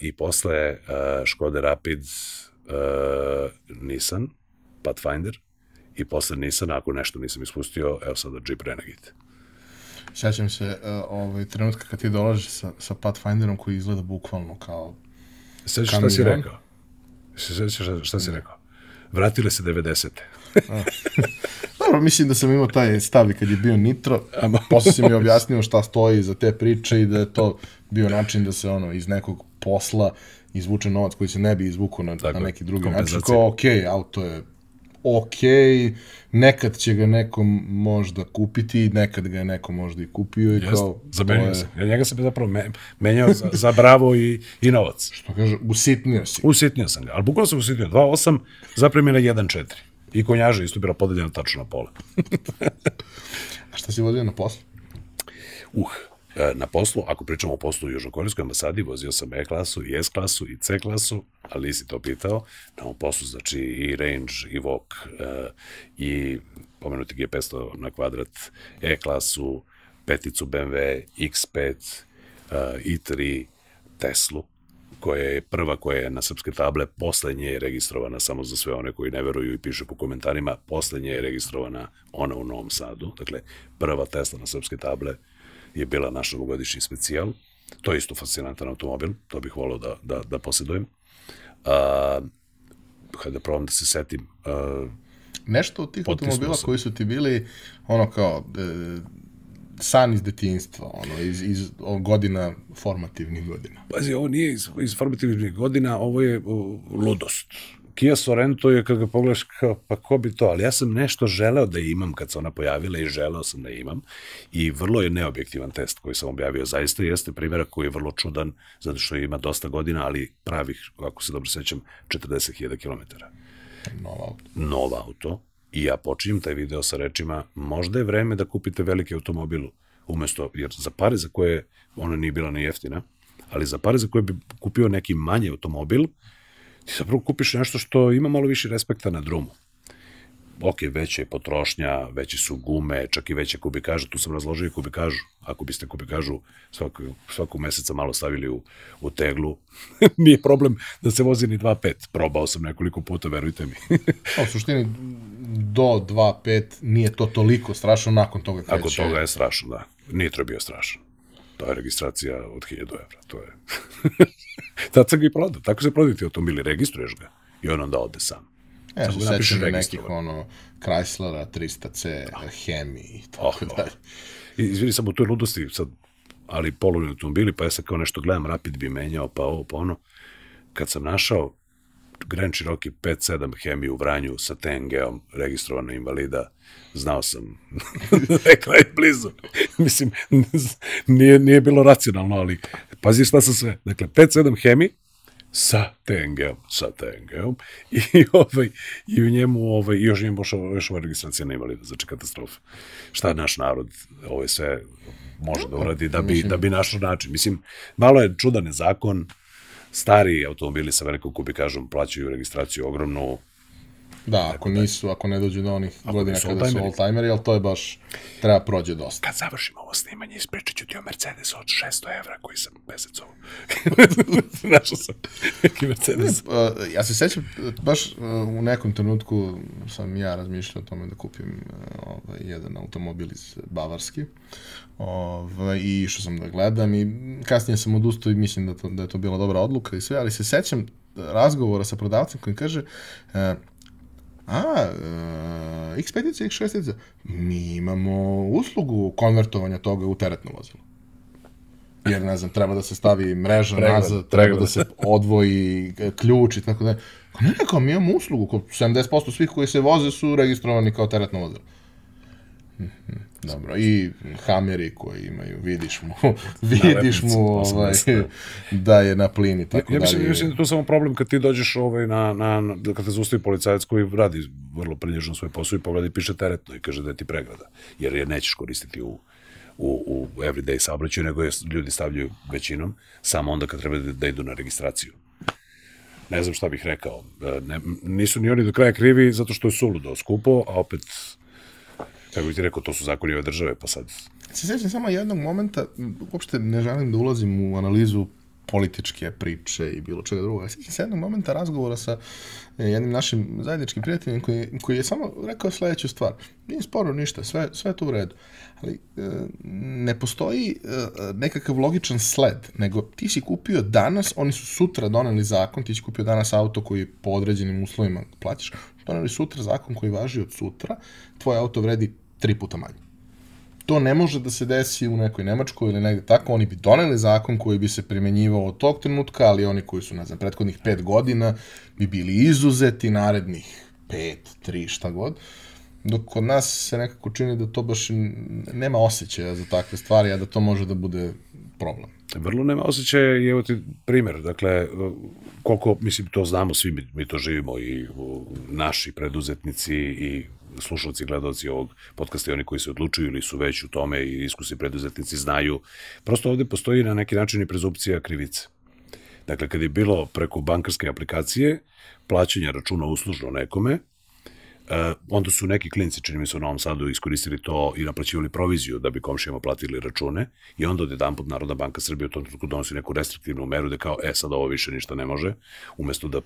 i posle uh, Škode Rapid uh, Nissan, Pathfinder, i posle Nissan, ako nešto nisam ispustio, evo sada Jeep Renegade. Sjećam se uh, ovaj, trenutka kad ti dolaziš sa, sa Pathfinderom koji izgleda bukvalno kao Sećaš šta si rekao? Se sećaš šta, šta si rekao? Vratile se 90. Dobro, mislim da sam imao taj stav kad je bio Nitro, posle si mi objasnio šta stoji za te priče i da je to bio način da se ono iz nekog posla izvuče novac koji se ne bi izvukao na, na neki drugi način. Kao, ok, auto je ok, nekad će ga neko možda kupiti, nekad ga je neko možda i kupio i Jest, kao... Zamenio je, se. Ja njega sam zapravo me, menjao za, za bravo i, i novac. Što kaže, usitnio si. Usitnio sam ga, ali bukvalno sam usitnio. 2.8, zapremjena 1.4. I konjaža isto bila podeljena tačno na pola. [LAUGHS] A šta si vodio na poslu? Uh, na poslu, ako pričamo o poslu u Južnokorejskoj ambasadi, vozio sam E-klasu i S-klasu i C-klasu, ali nisi to pitao. Na ovom poslu, znači, i Range, i Vogue, uh, i pomenuti G500 na kvadrat, E-klasu, peticu BMW, X5, uh, i3, Teslu, koja je prva koja je na srpske table, poslednje je registrovana samo za sve one koji ne veruju i piše po komentarima, poslednje je registrovana ona u Novom Sadu, dakle prva Tesla na srpske table je bila naš novogodišnji specijal, to je isto fascinantan automobil, to bih volao da, da, da posjedujem. A, hajde da probam da se setim. A, Nešto od tih automobila sam. koji su ti bili ono kao e, san iz detinjstva, ono, iz, iz o, godina, formativnih godina. Pazi, ovo nije iz, iz formativnih godina, ovo je uh, ludost. Kia Sorento je, kad ga pogledaš, kao, pa ko bi to, ali ja sam nešto želeo da imam kad se ona pojavila i želeo sam da imam i vrlo je neobjektivan test koji sam objavio, zaista jeste primjerak koji je vrlo čudan, zato što ima dosta godina, ali pravih, ako se dobro sećam, 40.000 km. Nova auto. Nov auto, i ja počinjem taj video sa rečima, možda je vreme da kupite veliki automobil, umesto, jer za pare za koje, ona nije bila ni jeftina, ali za pare za koje bi kupio neki manji automobil, ti zapravo kupiš nešto što ima malo više respekta na drumu. Ok, veća je potrošnja, veće su gume, čak i veće kubikaža, tu sam razložio i kubikažu. Ako biste kubikažu svakog, svakog meseca malo stavili u, u teglu, [LAUGHS] nije problem da se vozi ni 2.5. Probao sam nekoliko puta, verujte mi. U suštini, do 2.5 nije to toliko strašno, nakon toga kreće. Ako toga je strašno, da. Nitro je bio strašan. To je registracija od 1000 evra. To je... [LAUGHS] Tad sam ga i prodao. Tako se prodaju ti automobili, registruješ ga i on onda ode sam. Ja Samo se sećam nekih ono Chryslera 300C, Hemi i tako Oh, oh. dalje. I, izvini sam u toj ludosti sad, ali polovni automobili, pa ja sad kao nešto gledam, Rapid bi menjao, pa ovo, pa ono. Kad sam našao Grand Cherokee 5.7 Hemi u Vranju sa TNG-om, registrovano invalida, znao sam [LAUGHS] da je blizu. Mislim, nije, nije bilo racionalno, ali pazi šta sam sve. Dakle, 5.7 Hemi, sa TNG-om, sa TNG-om i, [LAUGHS] ovaj, i u njemu ovaj, još njemu još, još ova registracija invalida, znači katastrofa. Šta naš narod ovaj sve može da uradi da bi, da bi našao način. Mislim, malo je čudan je zakon, stari automobili sa velikom kubikažom plaćaju registraciju ogromnu, Da, ako nisu, ako ne dođu do onih godina nisu kada su oldtimeri. ali to je baš, treba prođe dosta. kad završimo ovo snimanje, ispričat ću ti o Mercedesu od 600 evra koji sam mesecom. [LAUGHS] Našao sam neki Mercedes. Uh, ja se sećam, baš uh, u nekom trenutku sam ja razmišljao o tome da kupim uh, ovaj, jedan automobil iz Bavarski. Ovaj, I išao sam da gledam i kasnije sam odustao i mislim da, to, da je to bila dobra odluka i sve, ali se sećam razgovora sa prodavcem koji kaže uh, a, uh, X5 X6 mi imamo uslugu konvertovanja toga u teretno vozilo. Jer, ne znam, treba da se stavi mreža Pregled, nazad, treba pregled. da se odvoji e, ključ i tako da. Ne, ne, kao mi imamo uslugu, kao 70% svih koji se voze su registrovani kao teretno vozilo. Mhm, Dobro, i Hameri koji imaju, vidiš mu, [LAUGHS] vidiš mu ovaj, 80, [LAUGHS] da je na plin i tako Ja mislim, dalje. mislim da je to samo problem kad ti dođeš ovaj na, na, na da kad te zaustavi policajac koji radi vrlo prilježno svoj posao i pogleda i piše teretno i kaže da je ti pregrada, jer je nećeš koristiti u, u, u everyday saobraćaju, nego je ljudi stavljaju većinom, samo onda kad treba da, da idu na registraciju. ne znam šta bih rekao. E, ne, nisu ni oni do kraja krivi zato što je suludo skupo, a opet, kako bih ti rekao, to su zakoni ove države, pa sad... Se sjećam samo jednog momenta, uopšte ne želim da ulazim u analizu političke priče i bilo čega druga. Sjećam se jednog momenta razgovora sa e, jednim našim zajedničkim prijateljem koji, koji je samo rekao sledeću stvar. Nije sporo ništa, sve, sve to u redu. Ali e, ne postoji e, nekakav logičan sled, nego ti si kupio danas, oni su sutra doneli zakon, ti si kupio danas auto koji po određenim uslovima plaćaš, doneli sutra zakon koji važi od sutra, tvoj auto vredi tri puta manje to ne može da se desi u nekoj Nemačkoj ili negde tako, oni bi doneli zakon koji bi se primenjivao od tog trenutka, ali oni koji su, ne znam, prethodnih pet godina bi bili izuzeti narednih pet, tri, šta god. Dok kod nas se nekako čini da to baš nema osjećaja za takve stvari, a da to može da bude problem. Vrlo nema osjećaja i evo ti primer, dakle, koliko, mislim, to znamo svi, mi, mi to živimo i naši preduzetnici i slušalci, gledalci ovog podcasta i oni koji se odlučuju ili su već u tome i iskusni preduzetnici znaju. Prosto ovde postoji na neki način i prezupcija krivice. Dakle, kad je bilo preko bankarske aplikacije plaćanja računa uslužno nekome, Uh, onda su neki klinci, čini mi se u Novom Sadu, iskoristili to i naplaćivali proviziju da bi komšijama platili račune i onda od jedan put Narodna banka Srbije u tom trenutku donosi neku restriktivnu meru da kao, e, sad ovo više ništa ne može, umesto da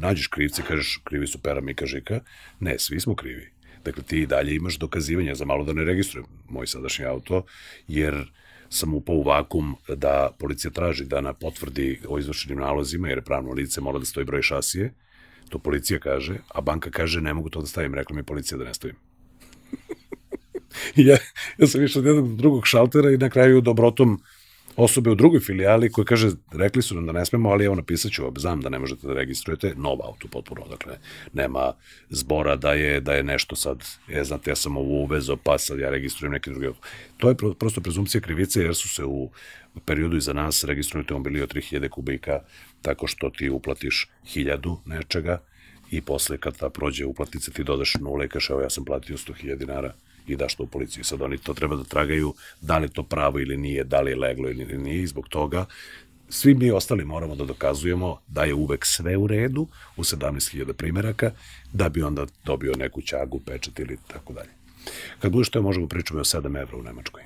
nađeš krivce, kažeš, krivi su pera Mika Žika, ne, svi smo krivi. Dakle, ti i dalje imaš dokazivanje, za malo da ne registrujem moj sadašnji auto, jer sam upao u vakum da policija traži da na potvrdi o izvršenim nalozima, jer je pravno lice mora da stoji broj šasije, to policija kaže, a banka kaže ne mogu to da stavim, rekla mi policija da ne stavim. [LAUGHS] ja, ja sam išao od jednog drugog šaltera i na kraju dobrotom osobe u drugoj filijali koji kaže, rekli su nam da ne smemo, ali evo napisat ću, znam da ne možete da registrujete, nov auto potpuno, dakle, nema zbora da je, da je nešto sad, je, znate, ja sam ovo uvezo, pa sad ja registrujem neki drugi auto. To je prosto prezumcija krivice, jer su se u periodu iza nas registrovani automobili od 3000 kubika, tako što ti uplatiš 1000 nečega, i posle kad ta prođe uplatnica ti dodaš nula i kaže evo ja sam platio 100.000 dinara i daš to u policiju. Sad oni to treba da tragaju da li to pravo ili nije, da li je leglo ili nije i zbog toga svi mi ostali moramo da dokazujemo da je uvek sve u redu u 17.000 primeraka da bi onda dobio neku ćagu, pečat ili tako dalje. Kad budeš to možemo pričati o 7 evra u Nemačkoj.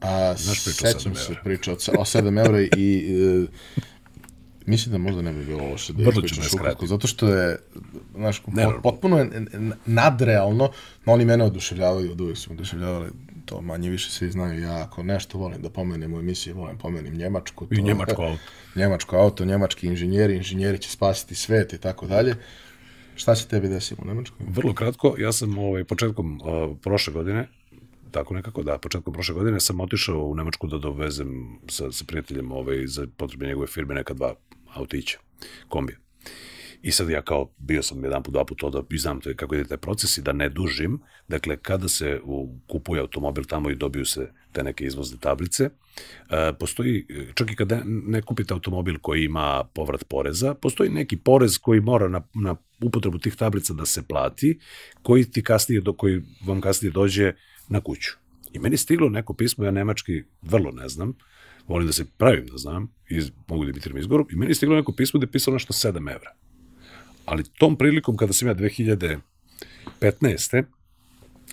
A, Znaš priču sećam se priča o 7 evra i e, Mislim da možda ne bi bilo loše da Vrlo ću ukratko, zato što je, znaš, potpuno je nadrealno, oni mene oduševljavaju, od uvijek su oduševljavali, to manje više svi znaju, ja ako nešto volim da pomenem u emisiji, volim pomenem Njemačku. To, I Njemačko auto. [LAUGHS] Njemačko auto, njemački inženjeri, inženjeri će spasiti svet i tako dalje. Šta će tebi desiti u Nemačkoj? Vrlo kratko, ja sam ovaj, početkom uh, prošle godine, tako nekako, da, početkom prošle godine sam otišao u Nemačku da dovezem sa, sa prijateljem ovaj, za potrebe njegove firme neka dva autića, kombija. I sad ja kao, bio sam jedan put, dva put to da i znam te, kako ide taj proces i da ne dužim. Dakle, kada se u, kupuje automobil tamo i dobiju se te neke izvozne tablice, e, postoji, čak i kada ne kupite automobil koji ima povrat poreza, postoji neki porez koji mora na, na upotrebu tih tablica da se plati, koji ti kasnije, do, koji vam kasnije dođe na kuću. I meni stiglo neko pismo, ja nemački vrlo ne znam, volim da se pravim da znam, iz, mogu da imitiram izgovorom, i meni je stiglo neko pismo da je pisalo nešto 7 evra. Ali tom prilikom kada sam ja 2015.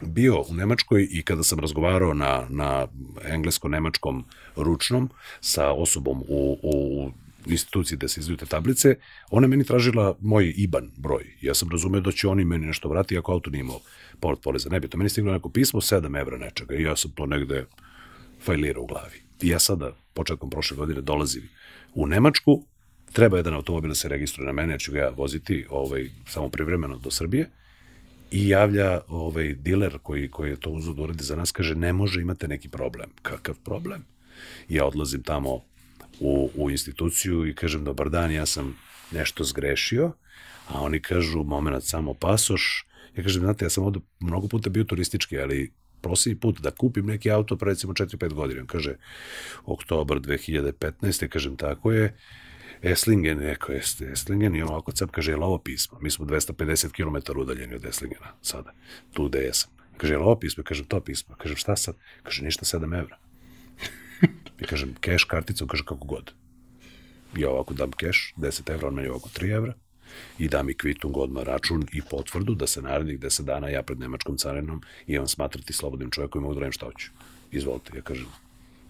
bio u Nemačkoj i kada sam razgovarao na, na englesko-nemačkom ručnom sa osobom u, u instituciji da se izdaju te tablice, ona meni tražila moj IBAN broj. Ja sam razumeo da će oni meni nešto vrati ako auto nije imao povrat poreza. Ne bi to. Meni stiglo neko pismo, 7 evra nečega i ja sam to negde fajlirao u glavi. Ja sada, početkom prošle godine, dolazim u Nemačku, treba jedan automobil da se registruje na mene, jer ću ga ja voziti ovaj, samo privremeno do Srbije, i javlja ovaj diler koji, koji je to uzao da uradi za nas, kaže, ne može, imate neki problem. Kakav problem? Ja odlazim tamo u, u instituciju i kažem, dobar dan, ja sam nešto zgrešio, a oni kažu, moment, samo pasoš. Ja kažem, znate, ja sam ovde mnogo puta bio turistički, ali prosljednji put da kupim neki auto pre recimo 4-5 godina. Kaže, oktobar 2015. kažem, tako je, Eslingen, rekao jeste Eslingen i ovako cap kaže, je ovo pismo? Mi smo 250 km udaljeni od Eslingena sada, tu gde jesam. Kaže, je ovo pismo? Kažem, to pismo. Kažem, šta sad? Kaže, ništa 7 evra. I kažem, keš karticom, kaže, kako god. ja ovako dam keš, 10 evra, on meni ovako 3 evra, i da mi kvitung odmah račun i potvrdu da se narednih 10 dana ja pred nemačkom carinom imam smatrati slobodnim čovjekom i mogu da radim šta hoću. Izvolite, ja kažem,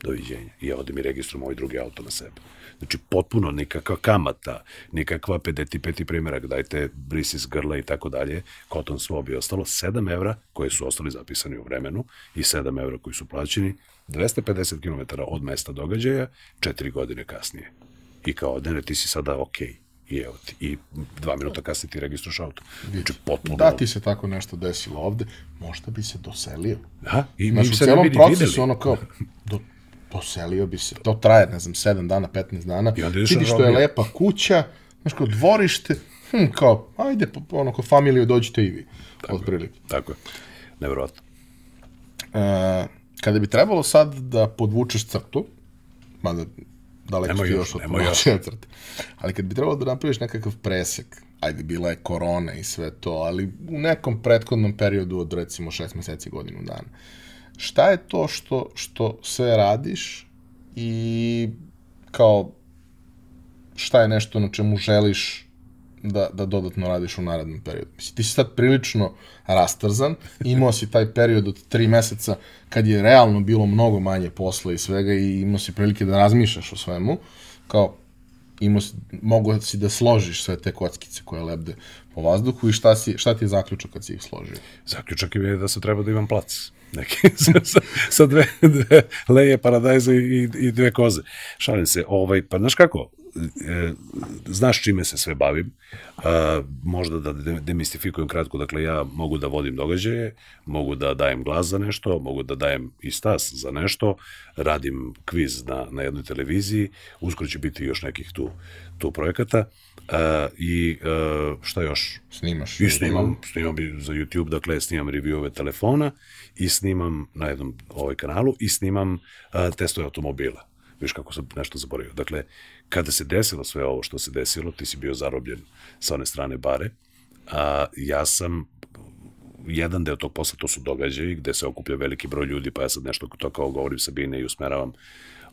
doviđenja. I ja odem i registrujem ovaj drugi auto na sebe. Znači, potpuno nikakva kamata, nikakva 55. primjerak, dajte bris iz grla i tako dalje, Cotton Swab i ostalo, 7 evra koje su ostali zapisani u vremenu i 7 evra koji su plaćeni, 250 km od mesta događaja, 4 godine kasnije. I kao, ne, ne, ti si sada okej. Okay i evo ti, i dva minuta kasnije ti registruš auto. Znači, potpuno... Da ti se tako nešto desilo ovde, možda bi se doselio. Da, i mi u se ne celom bi procesu, videli. ono kao, do, doselio bi se. To traje, ne znam, 7 dana, 15 dana. I onda Vidiš što je lepa kuća, znaš, kao dvorište, hm, kao, ajde, ono, kao familiju dođite i vi, otprilike. Tako je. Neverovatno. E, kada bi trebalo sad da podvučeš crtu, mada daleko Nemoj još, od još. crte, ali kad bi trebalo da napraviš nekakav presek, ajde, bila je korona i sve to, ali u nekom prethodnom periodu od recimo šest meseci, godinu dana, šta je to što, što sve radiš i kao šta je nešto na čemu želiš da, da dodatno radiš u narednom periodu. Mislim, ti si sad prilično rastrzan, imao si taj period od tri meseca kad je realno bilo mnogo manje posla i svega i imao si prilike da razmišljaš o svemu, kao imao si, mogo si da složiš sve te kockice koje lebde po vazduhu i šta, si, šta ti je zaključak kad si ih složio? Zaključak je da se treba da imam plac. Neki, [LAUGHS] sa, sa, dve, dve leje paradajza i, i dve koze. Šalim se, ovaj, pa znaš kako, e, znaš čime se sve bavim, a, možda da de- demistifikujem kratko, dakle ja mogu da vodim događaje, mogu da dajem glas za nešto, mogu da dajem i stas za nešto, radim kviz na, na jednoj televiziji, uskoro će biti još nekih tu, tu projekata, a, i a, šta još? Snimaš? I snimam, snimam za YouTube, dakle snimam reviewove telefona i snimam na jednom ovaj kanalu i snimam uh, testove automobila. Viš kako sam nešto zaboravio. Dakle, kada se desilo sve ovo što se desilo, ti si bio zarobljen sa one strane bare, a ja sam jedan deo tog posla, to su događaji gde se okuplja veliki broj ljudi, pa ja sad nešto to kao govorim Sabine i usmeravam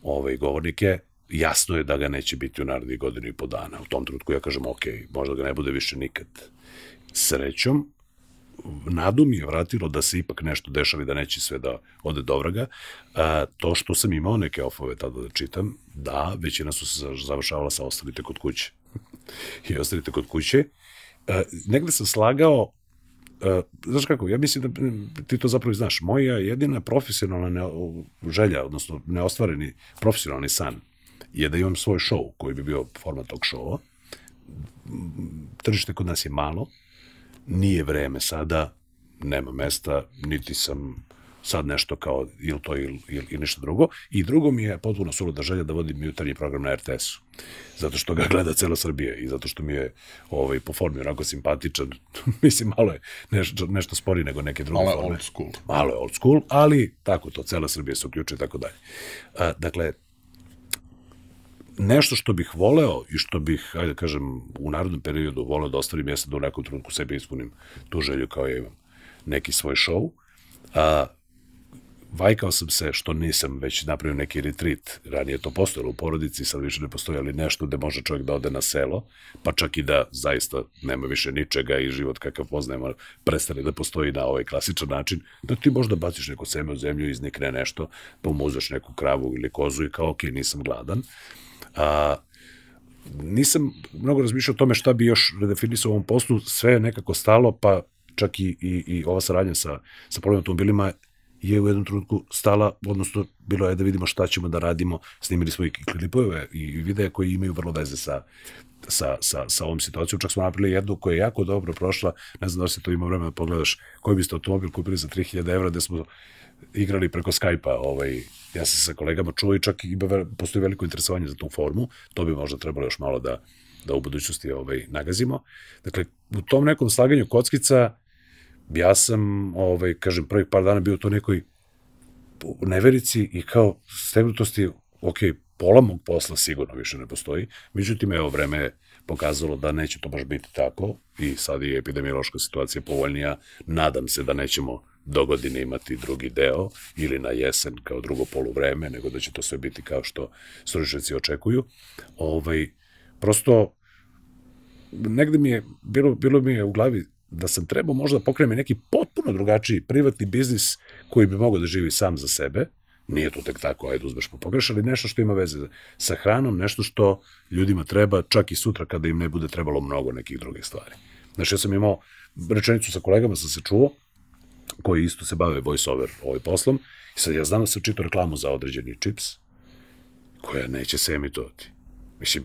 ove govornike, jasno je da ga neće biti u narednih godinu i po dana. U tom trenutku ja kažem, ok, možda ga ne bude više nikad. Srećom, nadu mi je vratilo da se ipak nešto dešava i da neće sve da ode do vraga. A, to što sam imao neke ofove tada da čitam, da, većina su se za- završavala sa ostavite kod kuće. [LAUGHS] I ostavite kod kuće. A, negde sam slagao Uh, znaš kako, ja mislim da ti to zapravo znaš. Moja jedina profesionalna ne, želja, odnosno neostvareni profesionalni san je da imam svoj show koji bi bio format tog showa. Tržište kod nas je malo, nije vreme sada, nema mesta, niti sam sad nešto kao ili to ili, ili, ili nešto drugo. I drugo mi je potpuno suluda želja da vodim jutarnji program na RTS-u. Zato što ga gleda cela Srbija i zato što mi je ovaj, po formi onako simpatičan. [LAUGHS] Mislim, malo je nešto, nešto spori nego neke druge Malo je forme. old school. Malo je old school, ali tako to, cela Srbija se uključuje i tako dalje. A, dakle, nešto što bih voleo i što bih, ajde da kažem, u narodnom periodu voleo da ostavim jeste da u nekom trenutku sebi ispunim tu želju kao ja imam neki svoj show. A, vajkao sam se što nisam već napravio neki retreat. Ranije je to postojalo u porodici, sad više ne postoji, ali nešto gde može čovjek da ode na selo, pa čak i da zaista nema više ničega i život kakav poznajemo prestane da postoji na ovaj klasičan način, da ti možda baciš neko seme u zemlju, iznikne nešto, pa umuzeš neku kravu ili kozu i kao, ok, nisam gladan. A, nisam mnogo razmišljao o tome šta bi još redefinisao u ovom poslu, sve je nekako stalo, pa čak i, i, i ova saradnja sa, sa polovnim automobilima je u jednom trenutku stala, odnosno bilo je da vidimo šta ćemo da radimo, snimili smo i klipove i videa koji imaju vrlo veze sa, sa, sa, sa ovom situacijom. Čak smo napravili jednu koja je jako dobro prošla, ne znam da se to ima vremena da pogledaš, koji biste automobil kupili za 3000 evra, gde smo igrali preko Skype-a, ovaj, ja sam se sa kolegama čuo i čak ima, postoji veliko interesovanje za tu formu, to bi možda trebalo još malo da, da u budućnosti ovaj, nagazimo. Dakle, u tom nekom slaganju kockica, ja sam, ovaj, kažem, prvih par dana bio to nekoj neverici i kao stegnutosti, ok, pola mog posla sigurno više ne postoji, međutim, evo, vreme je pokazalo da neće to baš biti tako i sad je epidemiološka situacija povoljnija, nadam se da nećemo do godine imati drugi deo ili na jesen kao drugo poluvreme, nego da će to sve biti kao što stručnjaci očekuju. Ovaj, prosto, negde mi je, bilo, bilo mi je u glavi da sam trebao možda da pokrenem neki potpuno drugačiji privatni biznis koji bi mogao da živi sam za sebe, nije to tek tako, ajde uzmeš po pogreš, ali nešto što ima veze sa hranom, nešto što ljudima treba čak i sutra kada im ne bude trebalo mnogo nekih drugih stvari. Znači, ja sam imao rečenicu sa kolegama, sam se čuo, koji isto se bave voice-over ovaj poslom, i sad ja znam da sam čitao reklamu za određeni čips, koja neće se emitovati. Mislim,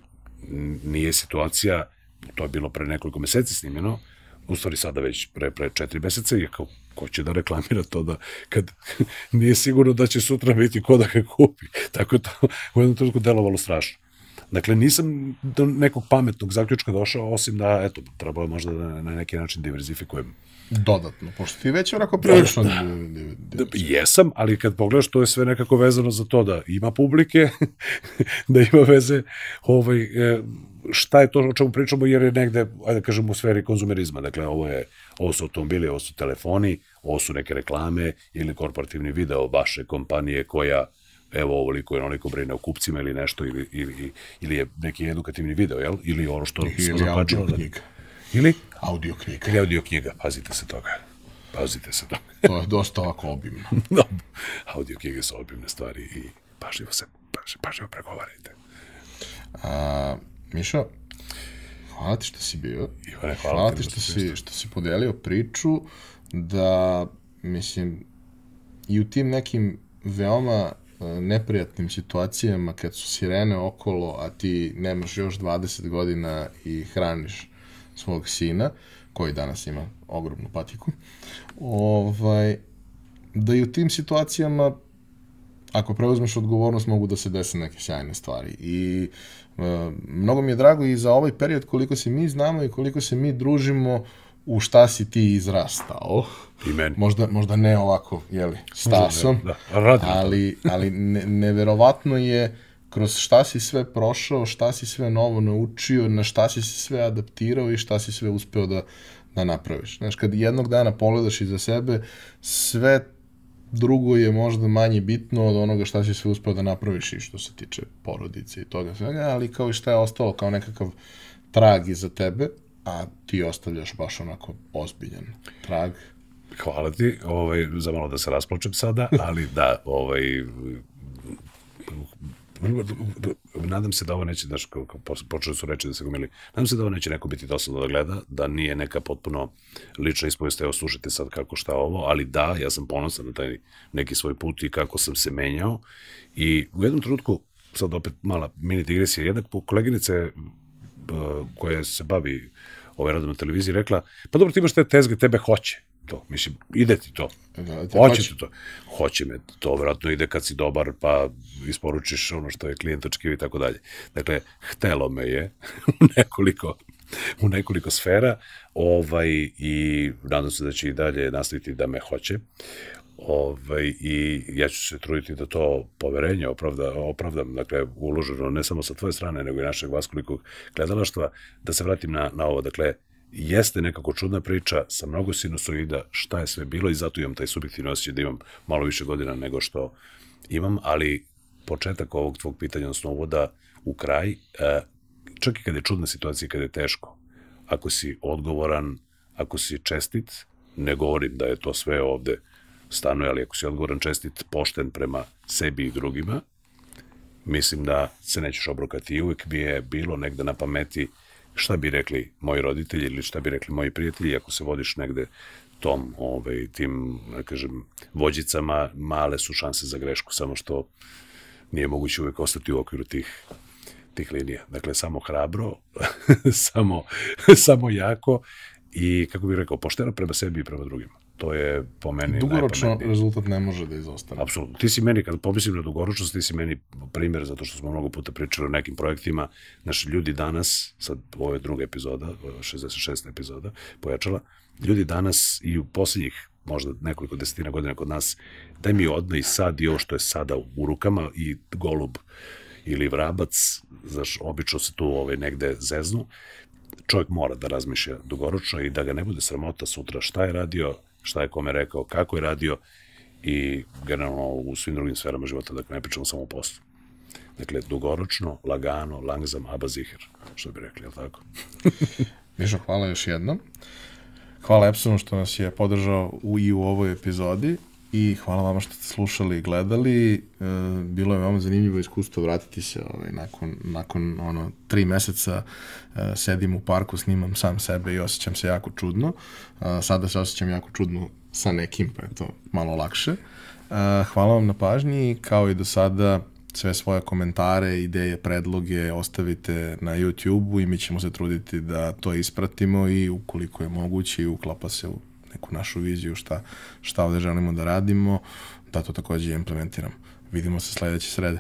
nije situacija, to je bilo pre nekoliko meseci snimljeno, u stvari sada već pre, pre četiri meseca i kao, ko će da reklamira to da kad [LAUGHS] nije sigurno da će sutra biti ko da ga kupi. Tako je to u jednom trenutku delovalo strašno. Dakle, nisam do nekog pametnog zaključka došao, osim da, eto, trebalo možda da na neki način diverzifikujem. Dodatno, pošto ti već onako prilično... Da, jesam, ali kad pogledaš, to je sve nekako vezano za to da ima publike, [LAUGHS] da ima veze ovaj, e, šta je to o čemu pričamo, jer je negde, ajde da kažem, u sferi konzumerizma. Dakle, ovo, je, ovo su automobili, ovo su telefoni, ovo su neke reklame ili korporativni video vaše kompanije koja evo ovoliko je onoliko brine o kupcima ili nešto, ili, ili, ili je neki edukativni video, jel? Ili ono što ili smo audio da... knjiga. Ili? Audio knjiga. Ili audio knjiga, pazite se toga. Pazite se toga. to je dosta ovako obimno. [LAUGHS] no, audio knjige su obimne stvari i pažljivo se, pažljivo pregovarajte. A, Mišo, hvala ti što si bio. Ivane, hvala, hvala ti što, si, što si podelio priču da, mislim, i u tim nekim veoma neprijatnim situacijama kad su sirene okolo, a ti nemaš još 20 godina i hraniš svog sina, koji danas ima ogromnu patiku, ovaj, da i u tim situacijama ako preuzmeš odgovornost mogu da se dese neke sjajne stvari. I e, mnogo mi je drago i za ovaj period koliko se mi znamo i koliko se mi družimo u šta si ti izrastao. I meni. Možda, možda ne ovako, jeli, stasom, da, da. ali, ali ne, neverovatno je kroz šta si sve prošao, šta si sve novo naučio, na šta si se sve adaptirao i šta si sve uspeo da, da napraviš. Znaš, kad jednog dana pogledaš iza sebe, sve drugo je možda manje bitno od onoga šta si sve uspeo da napraviš i što se tiče porodice i toga svega, ali kao i šta je ostalo kao nekakav trag iza tebe, a ti ostavljaš baš onako ozbiljan trag. Hvala ti, ovaj, za malo da se rasplačem sada, ali da, ovaj, nadam se da ovo neće, znaš, počeli su reći da se gomili, nadam se da ovo neće neko biti dosadno da gleda, da nije neka potpuno lična ispovest, evo slušajte sad kako šta ovo, ali da, ja sam ponosan na taj neki svoj put i kako sam se menjao i u jednom trenutku, sad opet mala mini digresija, jedna koleginice koja se bavi ovaj radom na televiziji rekla, pa dobro ti imaš te tezge, tebe hoće to. Mislim, ide ti to. Da, hoće ti to. Hoće me to, vratno ide kad si dobar, pa isporučiš ono što je klijentački i tako dalje. Dakle, htelo me je [LAUGHS] u nekoliko u nekoliko sfera ovaj, i nadam se da će i dalje nastaviti da me hoće. Ovaj, I ja ću se truditi da to poverenje opravda, opravdam, dakle, uloženo ne samo sa tvoje strane, nego i našeg vaskolikog gledalaštva, da se vratim na, na ovo. Dakle, jeste nekako čudna priča sa mnogo sinusoida, šta je sve bilo i zato imam taj subjektivni osjećaj da imam malo više godina nego što imam, ali početak ovog tvog pitanja, odnosno uvoda u kraj, e, čak i kada je čudna situacija kada je teško, ako si odgovoran, ako si čestit, ne govorim da je to sve ovde stanuje, ali ako si odgovoran, čestit, pošten prema sebi i drugima, mislim da se nećeš obrokati i uvek bi je bilo negde na pameti šta bi rekli moji roditelji ili šta bi rekli moji prijatelji ako se vodiš negde tom, ovaj, tim, da kažem, vođicama, male su šanse za grešku, samo što nije moguće uvek ostati u okviru tih tih linija. Dakle, samo hrabro, [LAUGHS] samo, samo jako i, kako bih rekao, pošteno prema sebi i prema drugima. To je po meni Dugoročno rezultat ne može da izostane. Apsolutno. Ti si meni, kad pomislim na dugoročnost, ti si meni primjer, zato što smo mnogo puta pričali o nekim projektima. Naši ljudi danas, sad ovo je druga epizoda, 66. epizoda, pojačala, ljudi danas i u poslednjih možda nekoliko desetina godina kod nas, daj mi odno i sad i ovo što je sada u rukama i golub ili vrabac, znaš, obično se tu ovaj, negde zeznu, čovjek mora da razmišlja dugoročno i da ga ne bude sramota sutra šta je radio, šta je kome rekao, kako je radio i generalno u svim drugim sferama života, dakle ne pričamo samo o poslu. Dakle, dugoročno, lagano, langsam, aber sicher, što bi rekli, je li tako? [LAUGHS] Mišo, hvala još jednom. Hvala Epsonu što nas je podržao u, i u ovoj epizodi i hvala vama što ste slušali i gledali. E, bilo je veoma zanimljivo iskustvo vratiti se ovaj, nakon, nakon ono, tri meseca e, sedim u parku, snimam sam sebe i osjećam se jako čudno. E, sada se osjećam jako čudno sa nekim, pa je to malo lakše. Hvala vam na pažnji, kao i do sada sve svoje komentare, ideje, predloge ostavite na YouTube-u i mi ćemo se truditi da to ispratimo i ukoliko je moguće i uklapa se u neku našu viziju šta, šta ovde želimo da radimo, da to takođe implementiramo. Vidimo se sledeće srede.